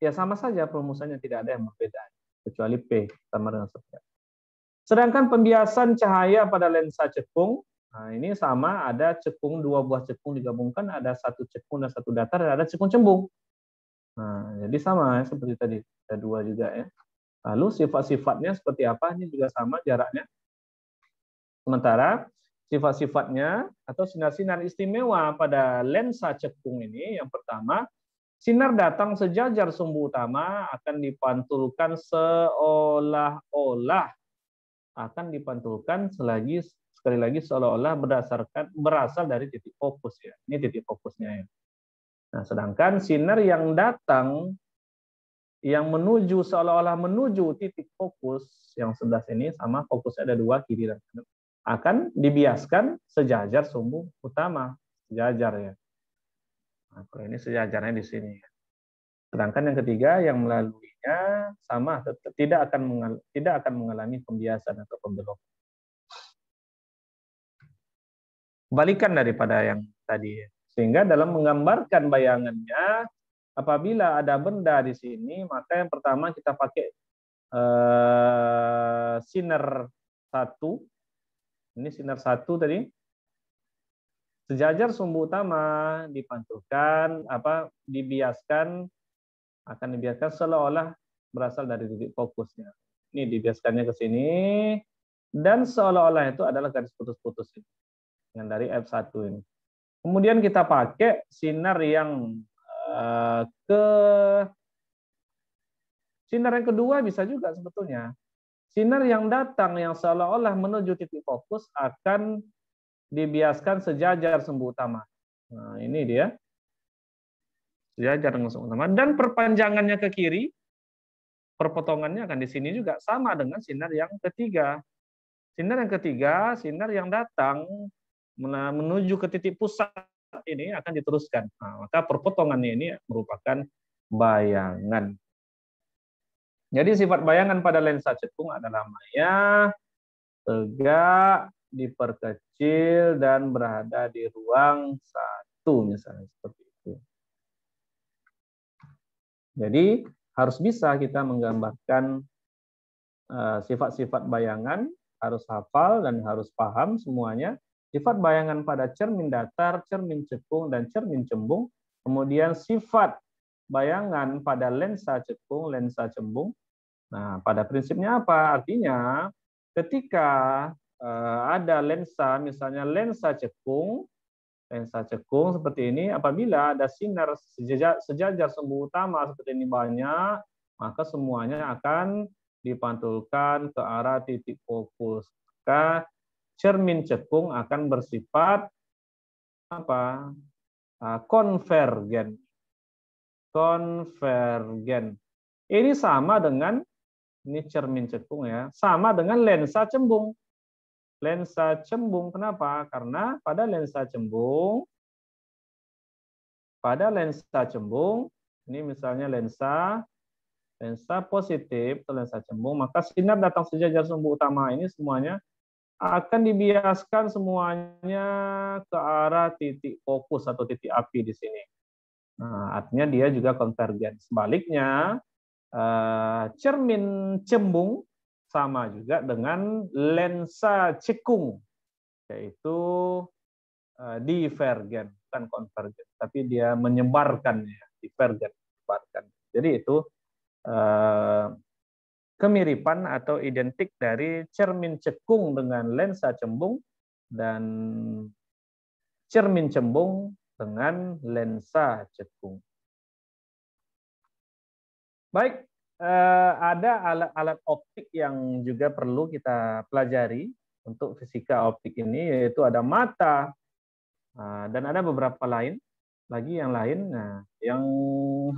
ya sama saja perumusannya tidak ada yang berbeda kecuali P sama dengan seperti Sedangkan pembiasan cahaya pada lensa cekung, nah ini sama ada cekung dua buah cekung digabungkan ada satu cekung dan satu datar dan ada cekung cembung. Nah, jadi sama ya, seperti tadi ada dua juga ya. Lalu sifat-sifatnya seperti apa? Ini juga sama jaraknya. Sementara sifat-sifatnya atau sinar-sinar istimewa pada lensa cekung ini yang pertama, sinar datang sejajar sumbu utama akan dipantulkan seolah-olah akan dipantulkan selagi sekali lagi seolah-olah berdasarkan berasal dari titik fokus ya. Ini titik fokusnya ya. Nah, sedangkan sinar yang datang yang menuju seolah-olah menuju titik fokus yang sebelah sini sama fokusnya ada dua kiri dan kanan akan dibiaskan sejajar sumbu utama sejajar ya. Nah, kalau ini sejajarnya di sini. Sedangkan yang ketiga yang melaluinya sama tidak akan tidak akan mengalami pembiasan atau pembelokan. Balikan daripada yang tadi. Sehingga dalam menggambarkan bayangannya apabila ada benda di sini, maka yang pertama kita pakai uh, sinar satu. Ini sinar satu tadi. Sejajar sumbu utama dipantulkan, apa dibiaskan akan dibiaskan seolah-olah berasal dari titik fokusnya. Ini dibiaskannya ke sini dan seolah-olah itu adalah garis putus-putus ini yang dari F1 ini. Kemudian kita pakai sinar yang Eh, ke sinar yang kedua bisa juga sebetulnya. Sinar yang datang yang seolah-olah menuju titik fokus akan dibiaskan sejajar sumbu utama. Nah, ini dia. sejajar dengan sumbu utama dan perpanjangannya ke kiri perpotongannya akan di sini juga sama dengan sinar yang ketiga. Sinar yang ketiga, sinar yang datang menuju ke titik pusat ini akan diteruskan. Nah, maka perpotongannya ini merupakan bayangan. Jadi sifat bayangan pada lensa cekung adalah maya, tegak, diperkecil, dan berada di ruang satu, misalnya seperti itu. Jadi harus bisa kita menggambarkan eh, sifat-sifat bayangan, harus hafal dan harus paham semuanya. Sifat bayangan pada cermin datar, cermin cekung, dan cermin cembung. Kemudian sifat bayangan pada lensa cekung, lensa cembung. Nah, pada prinsipnya apa? Artinya ketika eh, ada lensa, misalnya lensa cekung, lensa cekung seperti ini, apabila ada sinar sejajar, sejajar sumbu utama seperti ini banyak, maka semuanya akan dipantulkan ke arah titik fokus. Maka cermin cekung akan bersifat apa? Ah, konvergen. Konvergen. Ini sama dengan ini cermin cekung ya, sama dengan lensa cembung lensa cembung. Kenapa? Karena pada lensa cembung, pada lensa cembung, ini misalnya lensa lensa positif atau lensa cembung, maka sinar datang sejajar sumbu utama ini semuanya akan dibiaskan semuanya ke arah titik fokus atau titik api di sini. Nah, artinya dia juga konvergen. Sebaliknya, cermin cembung sama juga dengan lensa cekung, yaitu uh, divergen, bukan konvergen, tapi dia menyebarkan ya, divergen, menyebarkan. Jadi itu uh, kemiripan atau identik dari cermin cekung dengan lensa cembung dan cermin cembung dengan lensa cekung. Baik, Eh, ada alat-alat optik yang juga perlu kita pelajari untuk fisika optik ini, yaitu ada mata ah, dan ada beberapa lain lagi yang lain. Nah, yang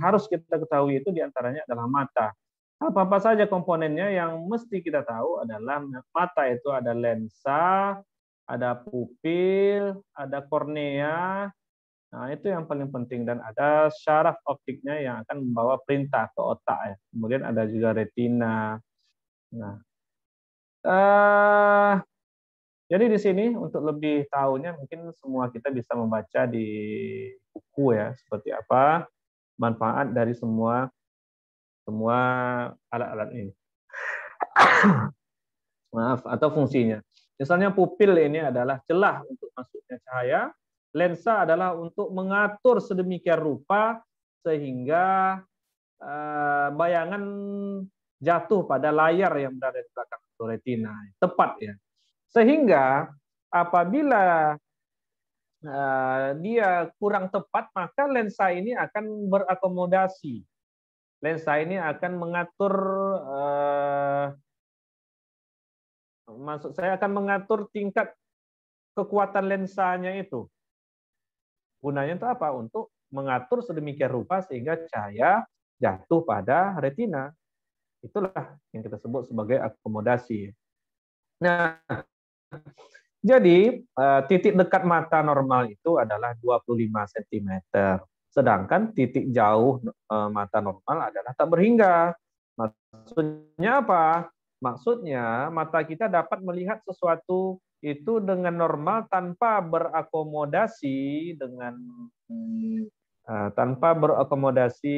harus kita ketahui itu di antaranya adalah mata. Apa-apa saja komponennya yang mesti kita tahu adalah mata itu ada lensa, ada pupil, ada kornea, Nah, itu yang paling penting dan ada syaraf optiknya yang akan membawa perintah ke otak ya. Kemudian ada juga retina. Nah, uh, jadi di sini untuk lebih tahunya mungkin semua kita bisa membaca di buku ya seperti apa manfaat dari semua semua alat-alat ini. Maaf atau fungsinya. Misalnya pupil ini adalah celah untuk masuknya cahaya lensa adalah untuk mengatur sedemikian rupa sehingga uh, bayangan jatuh pada layar yang berada di belakang retina tepat ya. Sehingga apabila uh, dia kurang tepat maka lensa ini akan berakomodasi. Lensa ini akan mengatur uh, maksud saya akan mengatur tingkat kekuatan lensanya itu Gunanya itu apa? Untuk mengatur sedemikian rupa sehingga cahaya jatuh pada retina. Itulah yang kita sebut sebagai akomodasi. Nah, jadi eh, titik dekat mata normal itu adalah 25 cm. Sedangkan titik jauh eh, mata normal adalah tak berhingga. Maksudnya apa? Maksudnya mata kita dapat melihat sesuatu itu dengan normal tanpa berakomodasi dengan uh, tanpa berakomodasi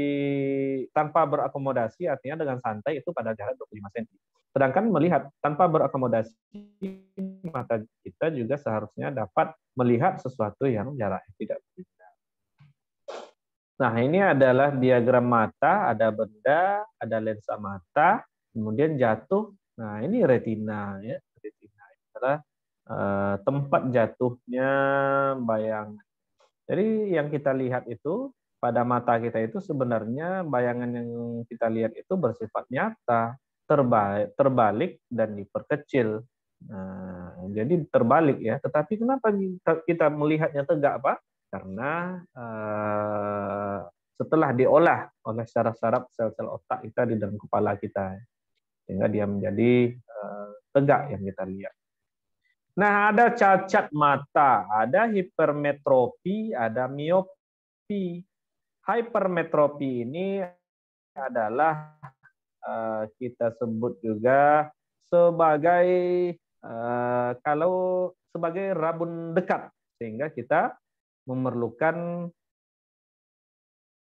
tanpa berakomodasi artinya dengan santai itu pada jarak 25 cm. Sedangkan melihat tanpa berakomodasi mata kita juga seharusnya dapat melihat sesuatu yang jaraknya tidak berbeda. Nah, ini adalah diagram mata, ada benda, ada lensa mata, kemudian jatuh. Nah, ini retina ya. Retina adalah Eh, tempat jatuhnya bayangan. Jadi yang kita lihat itu pada mata kita itu sebenarnya bayangan yang kita lihat itu bersifat nyata, terbalik, terbalik dan diperkecil. Nah, jadi terbalik ya. Tetapi kenapa kita melihatnya tegak, Pak? Karena uh, setelah diolah oleh saraf-saraf sel-sel otak kita di dalam kepala kita sehingga dia menjadi uh, tegak yang kita lihat. Nah, ada cacat mata, ada hipermetropi, ada miopi. Hypermetropi ini adalah uh, kita sebut juga sebagai uh, kalau sebagai rabun dekat sehingga kita memerlukan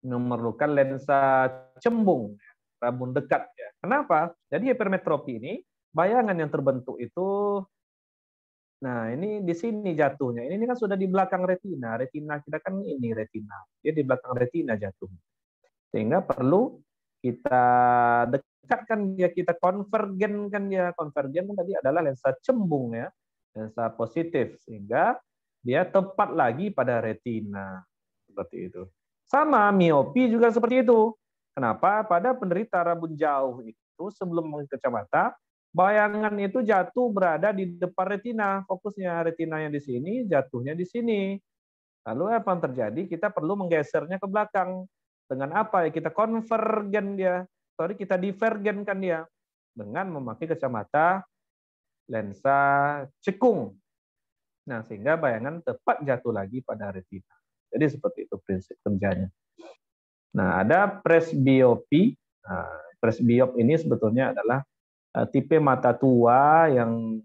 memerlukan lensa cembung rabun dekat ya. Kenapa? Jadi hipermetropi ini bayangan yang terbentuk itu nah ini di sini jatuhnya. Ini, kan sudah di belakang retina. Retina kita kan ini retina. Dia di belakang retina jatuh. Sehingga perlu kita dekatkan dia, kita konvergenkan dia. Konvergen kan tadi adalah lensa cembung ya, lensa positif sehingga dia tepat lagi pada retina seperti itu. Sama miopi juga seperti itu. Kenapa? Pada penderita rabun jauh itu sebelum mengenai kacamata, bayangan itu jatuh berada di depan retina. Fokusnya retinanya di sini, jatuhnya di sini. Lalu apa yang terjadi? Kita perlu menggesernya ke belakang. Dengan apa? Ya, kita konvergen dia. Sorry, kita divergenkan dia. Dengan memakai kacamata lensa cekung. Nah, sehingga bayangan tepat jatuh lagi pada retina. Jadi seperti itu prinsip kerjanya. Nah, ada presbiopi. Nah, presbiop ini sebetulnya adalah tipe mata tua yang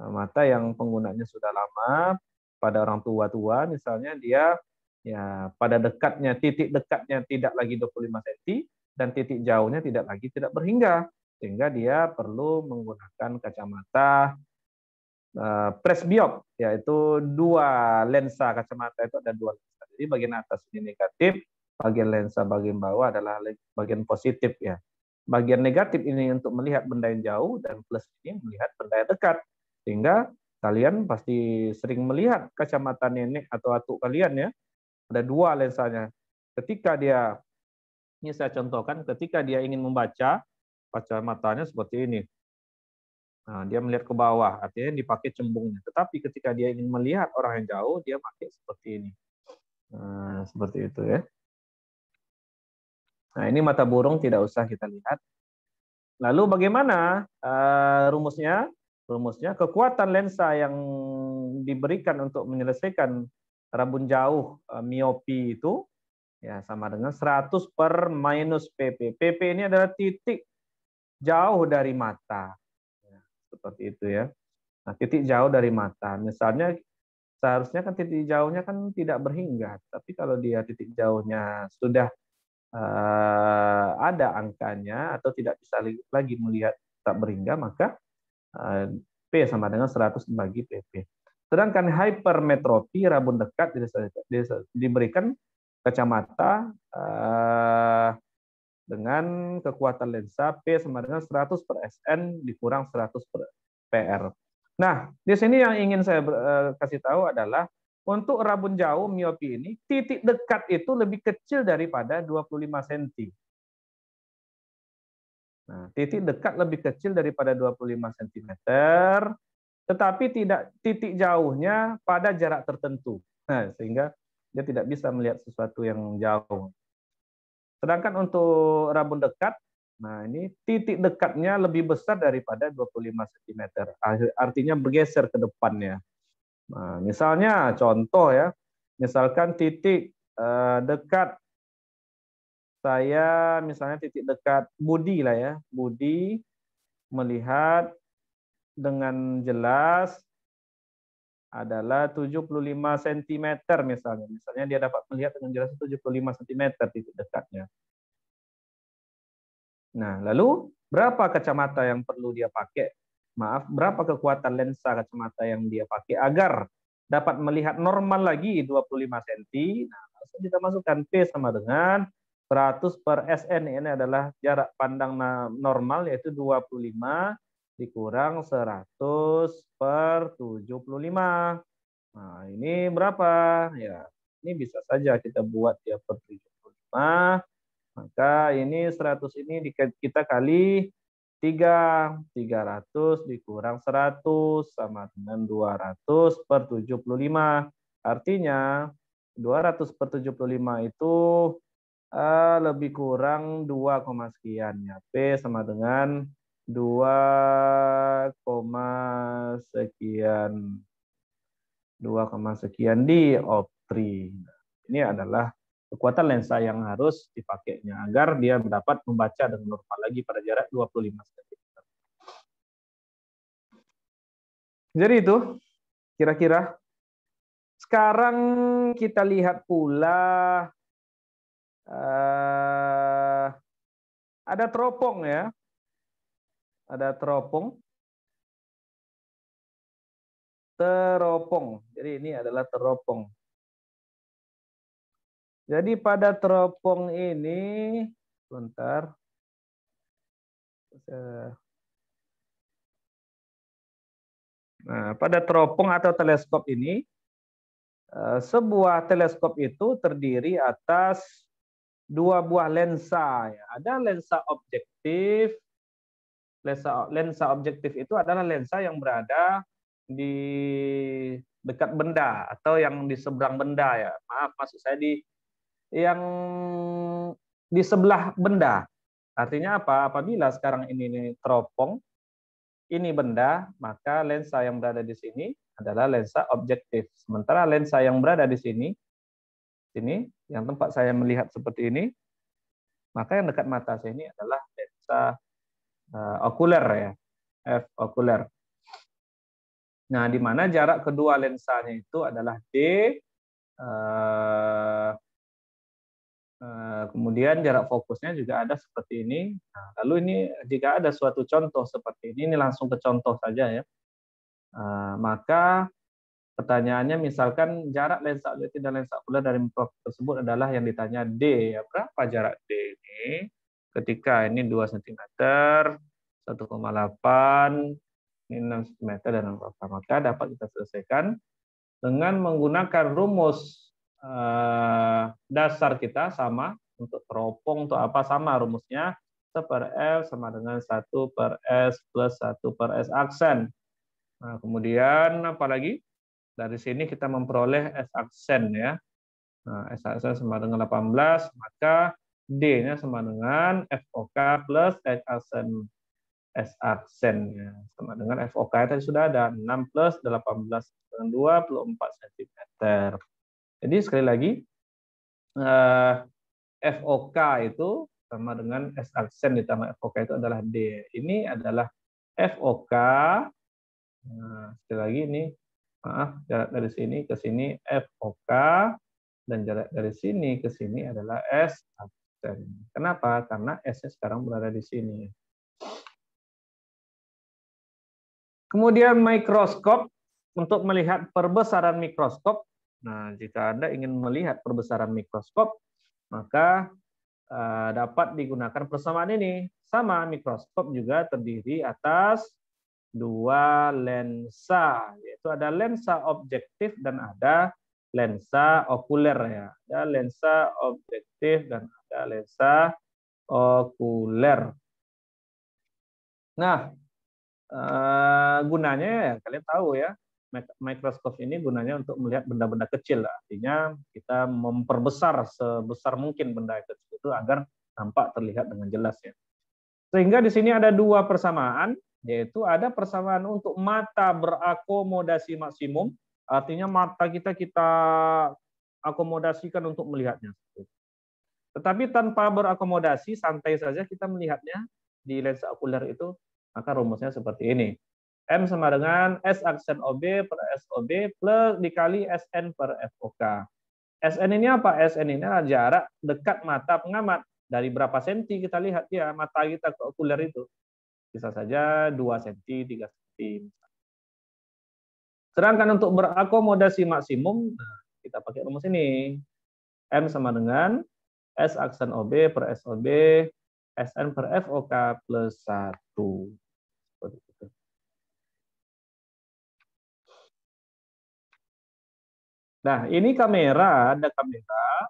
uh, mata yang penggunanya sudah lama pada orang tua-tua misalnya dia ya pada dekatnya titik dekatnya tidak lagi 25 cm dan titik jauhnya tidak lagi tidak berhingga sehingga dia perlu menggunakan kacamata uh, presbiop yaitu dua lensa kacamata itu ada dua lensa. Jadi bagian atas ini negatif, bagian lensa bagian bawah adalah bagian positif ya. Bagian negatif ini untuk melihat benda yang jauh dan plus ini melihat benda yang dekat. Sehingga kalian pasti sering melihat kacamata nenek atau atuk kalian ya. Ada dua lensanya. Ketika dia ini saya contohkan ketika dia ingin membaca kacamatanya seperti ini. Nah, dia melihat ke bawah, artinya dipakai cembungnya. Tetapi ketika dia ingin melihat orang yang jauh, dia pakai seperti ini. Nah, seperti itu ya. Nah, ini mata burung tidak usah kita lihat. Lalu bagaimana uh, rumusnya? Rumusnya kekuatan lensa yang diberikan untuk menyelesaikan rabun jauh uh, miopi itu ya sama dengan 100 per minus PP. PP ini adalah titik jauh dari mata. Ya, seperti itu ya. Nah, titik jauh dari mata. Misalnya seharusnya kan titik jauhnya kan tidak berhingga, tapi kalau dia titik jauhnya sudah uh, ada angkanya atau tidak bisa lagi melihat tak berhingga, maka uh, P sama dengan 100 bagi PP. Sedangkan hypermetropi rabun dekat diberikan kacamata uh, dengan kekuatan lensa P sama dengan 100 per SN dikurang 100 per PR. Nah, di sini yang ingin saya kasih tahu adalah untuk rabun jauh miopi ini, titik dekat itu lebih kecil daripada 25 cm. Nah, titik dekat lebih kecil daripada 25 cm, tetapi tidak titik jauhnya pada jarak tertentu. Nah, sehingga dia tidak bisa melihat sesuatu yang jauh. Sedangkan untuk rabun dekat, nah ini titik dekatnya lebih besar daripada 25 cm. Artinya bergeser ke depannya. Nah, misalnya contoh ya, misalkan titik uh, dekat saya misalnya titik dekat Budi lah ya, Budi melihat dengan jelas adalah 75 cm misalnya. Misalnya dia dapat melihat dengan jelas 75 cm titik dekatnya. Nah, lalu berapa kacamata yang perlu dia pakai maaf, berapa kekuatan lensa kacamata yang dia pakai agar dapat melihat normal lagi 25 cm. Nah, langsung kita masukkan P sama dengan 100 per SN ini adalah jarak pandang normal yaitu 25 dikurang 100 per 75. Nah, ini berapa? Ya, ini bisa saja kita buat ya per 75. Maka ini 100 ini kita kali 3. 300 dikurang 100 sama dengan 200 per 75. Artinya 200 per 75 itu uh, lebih kurang 2, sekian ya. P sama dengan 2, sekian 2, sekian di optri. Ini adalah kekuatan lensa yang harus dipakainya agar dia dapat membaca dengan normal lagi pada jarak 25 cm. Jadi itu kira-kira sekarang kita lihat pula uh, ada teropong ya. Ada teropong. Teropong. Jadi ini adalah teropong. Jadi pada teropong ini, sebentar. Nah, pada teropong atau teleskop ini, Eh, sebuah teleskop itu terdiri atas dua buah lensa. Ya. Ada lensa objektif. Lensa, lensa objektif itu adalah lensa yang berada di dekat benda atau yang di seberang benda ya. Maaf, maksud saya di yang di sebelah benda. Artinya apa? Apabila sekarang ini, ini teropong, ini benda, maka lensa yang berada di sini adalah lensa objektif. Sementara lensa yang berada di sini, sini yang tempat saya melihat seperti ini, maka yang dekat mata saya ini adalah lensa uh, okuler ya, f okuler. Nah, di mana jarak kedua lensanya itu adalah d, uh, kemudian jarak fokusnya juga ada seperti ini. Nah, lalu ini jika ada suatu contoh seperti ini, ini langsung ke contoh saja ya. Uh, maka pertanyaannya misalkan jarak lensa objektif dan lensa okuler dari mikroskop tersebut adalah yang ditanya D. Ya, berapa jarak D ini? Ketika ini 2 cm, 1,8, ini 6 cm dan apa maka dapat kita selesaikan dengan menggunakan rumus uh, dasar kita sama untuk teropong untuk apa sama rumusnya 1 per L sama dengan 1 per S plus 1 per S aksen. Nah, kemudian apa lagi? Dari sini kita memperoleh S aksen ya. Nah, S aksen sama dengan 18, maka D-nya sama dengan FOK plus S aksen S aksen ya. Sama dengan FOK tadi sudah ada 6 plus 18 dengan 24 cm. Jadi sekali lagi eh, FOK itu sama dengan S aksen ditambah FOK itu adalah D. Ini adalah FOK Nah, sekali lagi ini maaf jarak dari sini ke sini FOK dan jarak dari sini ke sini adalah S absen. Kenapa? Karena S-nya sekarang berada di sini. Kemudian mikroskop untuk melihat perbesaran mikroskop. Nah, jika Anda ingin melihat perbesaran mikroskop, maka uh, dapat digunakan persamaan ini. Sama mikroskop juga terdiri atas dua lensa, yaitu ada lensa objektif dan ada lensa okuler ya. Ada lensa objektif dan ada lensa okuler. Nah, eh, gunanya ya kalian tahu ya, mikroskop ini gunanya untuk melihat benda-benda kecil. Artinya kita memperbesar sebesar mungkin benda kecil itu agar nampak terlihat dengan jelas ya. Sehingga di sini ada dua persamaan yaitu ada persamaan untuk mata berakomodasi maksimum, artinya mata kita kita akomodasikan untuk melihatnya. Tetapi tanpa berakomodasi, santai saja kita melihatnya di lensa okuler itu, maka rumusnya seperti ini. M sama dengan S aksen OB per SOB plus dikali SN per FOK. SN ini apa? SN ini adalah jarak dekat mata pengamat. Dari berapa senti kita lihat ya mata kita ke okuler itu bisa saja 2 cm, 3 cm. Sedangkan untuk berakomodasi maksimum, nah, kita pakai rumus ini. M sama dengan S aksen OB per SOB, SN per FOK plus 1. Seperti itu. Nah, ini kamera, ada kamera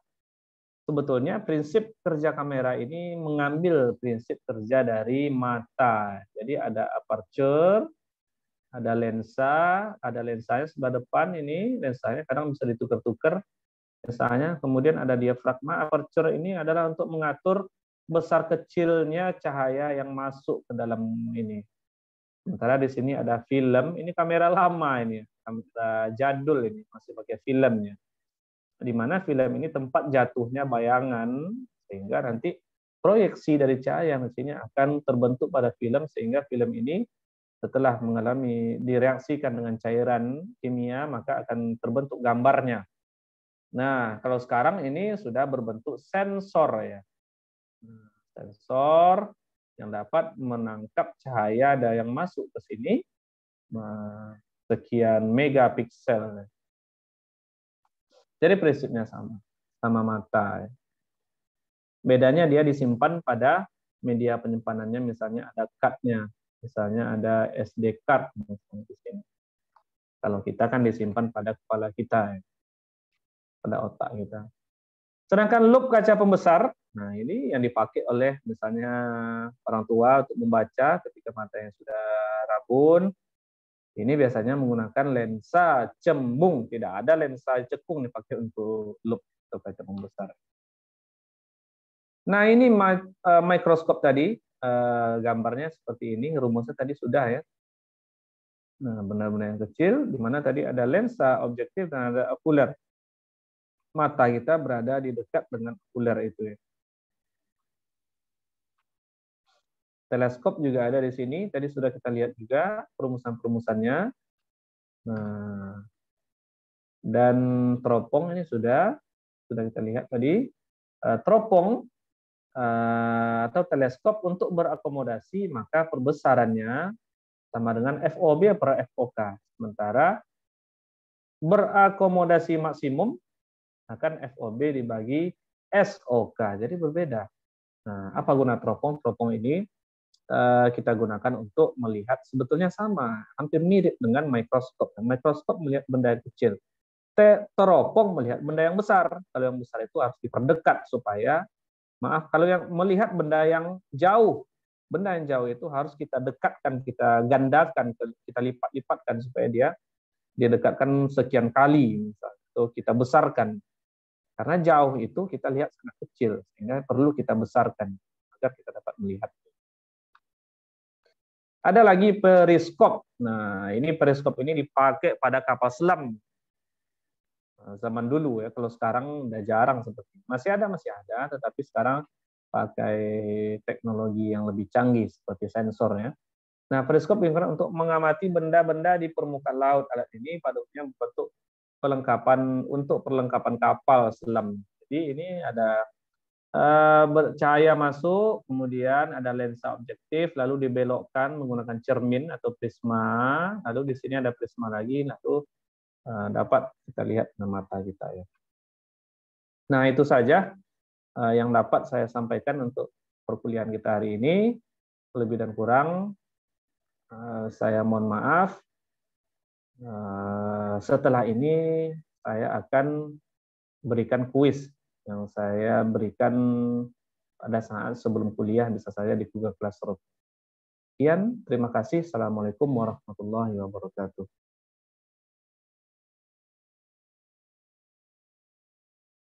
sebetulnya prinsip kerja kamera ini mengambil prinsip kerja dari mata. Jadi ada aperture, ada lensa, ada lensanya sebelah depan ini, lensanya kadang bisa ditukar-tukar. Misalnya, kemudian ada diafragma. Aperture ini adalah untuk mengatur besar kecilnya cahaya yang masuk ke dalam ini. Sementara di sini ada film, ini kamera lama ini, kamera jadul ini, masih pakai filmnya. Di mana film ini tempat jatuhnya bayangan, sehingga nanti proyeksi dari cahaya sini akan terbentuk pada film, sehingga film ini setelah mengalami direaksikan dengan cairan kimia, maka akan terbentuk gambarnya. Nah, kalau sekarang ini sudah berbentuk sensor ya. Nah, sensor yang dapat menangkap cahaya ada yang masuk ke sini nah, sekian megapiksel. Jadi prinsipnya sama, sama mata. Ya. Bedanya dia disimpan pada media penyimpanannya, misalnya ada card-nya, misalnya ada SD card di sini. Kalau kita kan disimpan pada kepala kita. Pada otak kita. Sedangkan loop kaca pembesar, nah ini yang dipakai oleh misalnya orang tua untuk membaca ketika matanya sudah rabun. Ini biasanya menggunakan lensa cembung, tidak ada lensa cekung dipakai untuk loop atau kaca pembesar. Nah ini eh, mikroskop tadi, eh, gambarnya seperti ini, rumusnya tadi sudah ya. Nah benar-benar yang kecil, di mana tadi ada lensa objektif dan ada okuler mata kita berada di dekat dengan okuler itu ya. Teleskop juga ada di sini. Tadi sudah kita lihat juga perumusan-perumusannya. Nah, dan teropong ini sudah sudah kita lihat tadi. Uh, teropong uh, atau teleskop untuk berakomodasi maka perbesarannya sama dengan FOB per FOK. Sementara berakomodasi maksimum akan FOB dibagi SOK. Jadi berbeda. Nah, apa guna teropong? Teropong ini kita gunakan untuk melihat sebetulnya sama, hampir mirip dengan mikroskop. Mikroskop melihat benda yang kecil. Teropong melihat benda yang besar. Kalau yang besar itu harus diperdekat supaya maaf, kalau yang melihat benda yang jauh, benda yang jauh itu harus kita dekatkan, kita gandakan, kita lipat-lipatkan supaya dia dia dekatkan sekian kali misalnya, atau kita besarkan karena jauh itu kita lihat sangat kecil, sehingga perlu kita besarkan agar kita dapat melihat. Ada lagi periskop. Nah, ini periskop ini dipakai pada kapal selam nah, zaman dulu ya. Kalau sekarang udah jarang seperti ini. Masih ada, masih ada, tetapi sekarang pakai teknologi yang lebih canggih seperti sensornya. Nah, periskop digunakan untuk mengamati benda-benda di permukaan laut. Alat ini pada umumnya berbentuk perlengkapan untuk perlengkapan kapal selam. Jadi ini ada cahaya masuk, kemudian ada lensa objektif, lalu dibelokkan menggunakan cermin atau prisma, lalu di sini ada prisma lagi, lalu uh, dapat kita lihat dengan mata kita ya. Nah itu saja uh, yang dapat saya sampaikan untuk perkuliahan kita hari ini. Lebih dan kurang saya mohon maaf. Eh, setelah ini saya akan berikan kuis yang saya berikan pada saat sebelum kuliah bisa saja di Google Classroom. Sekian, terima kasih. Assalamualaikum warahmatullahi wabarakatuh.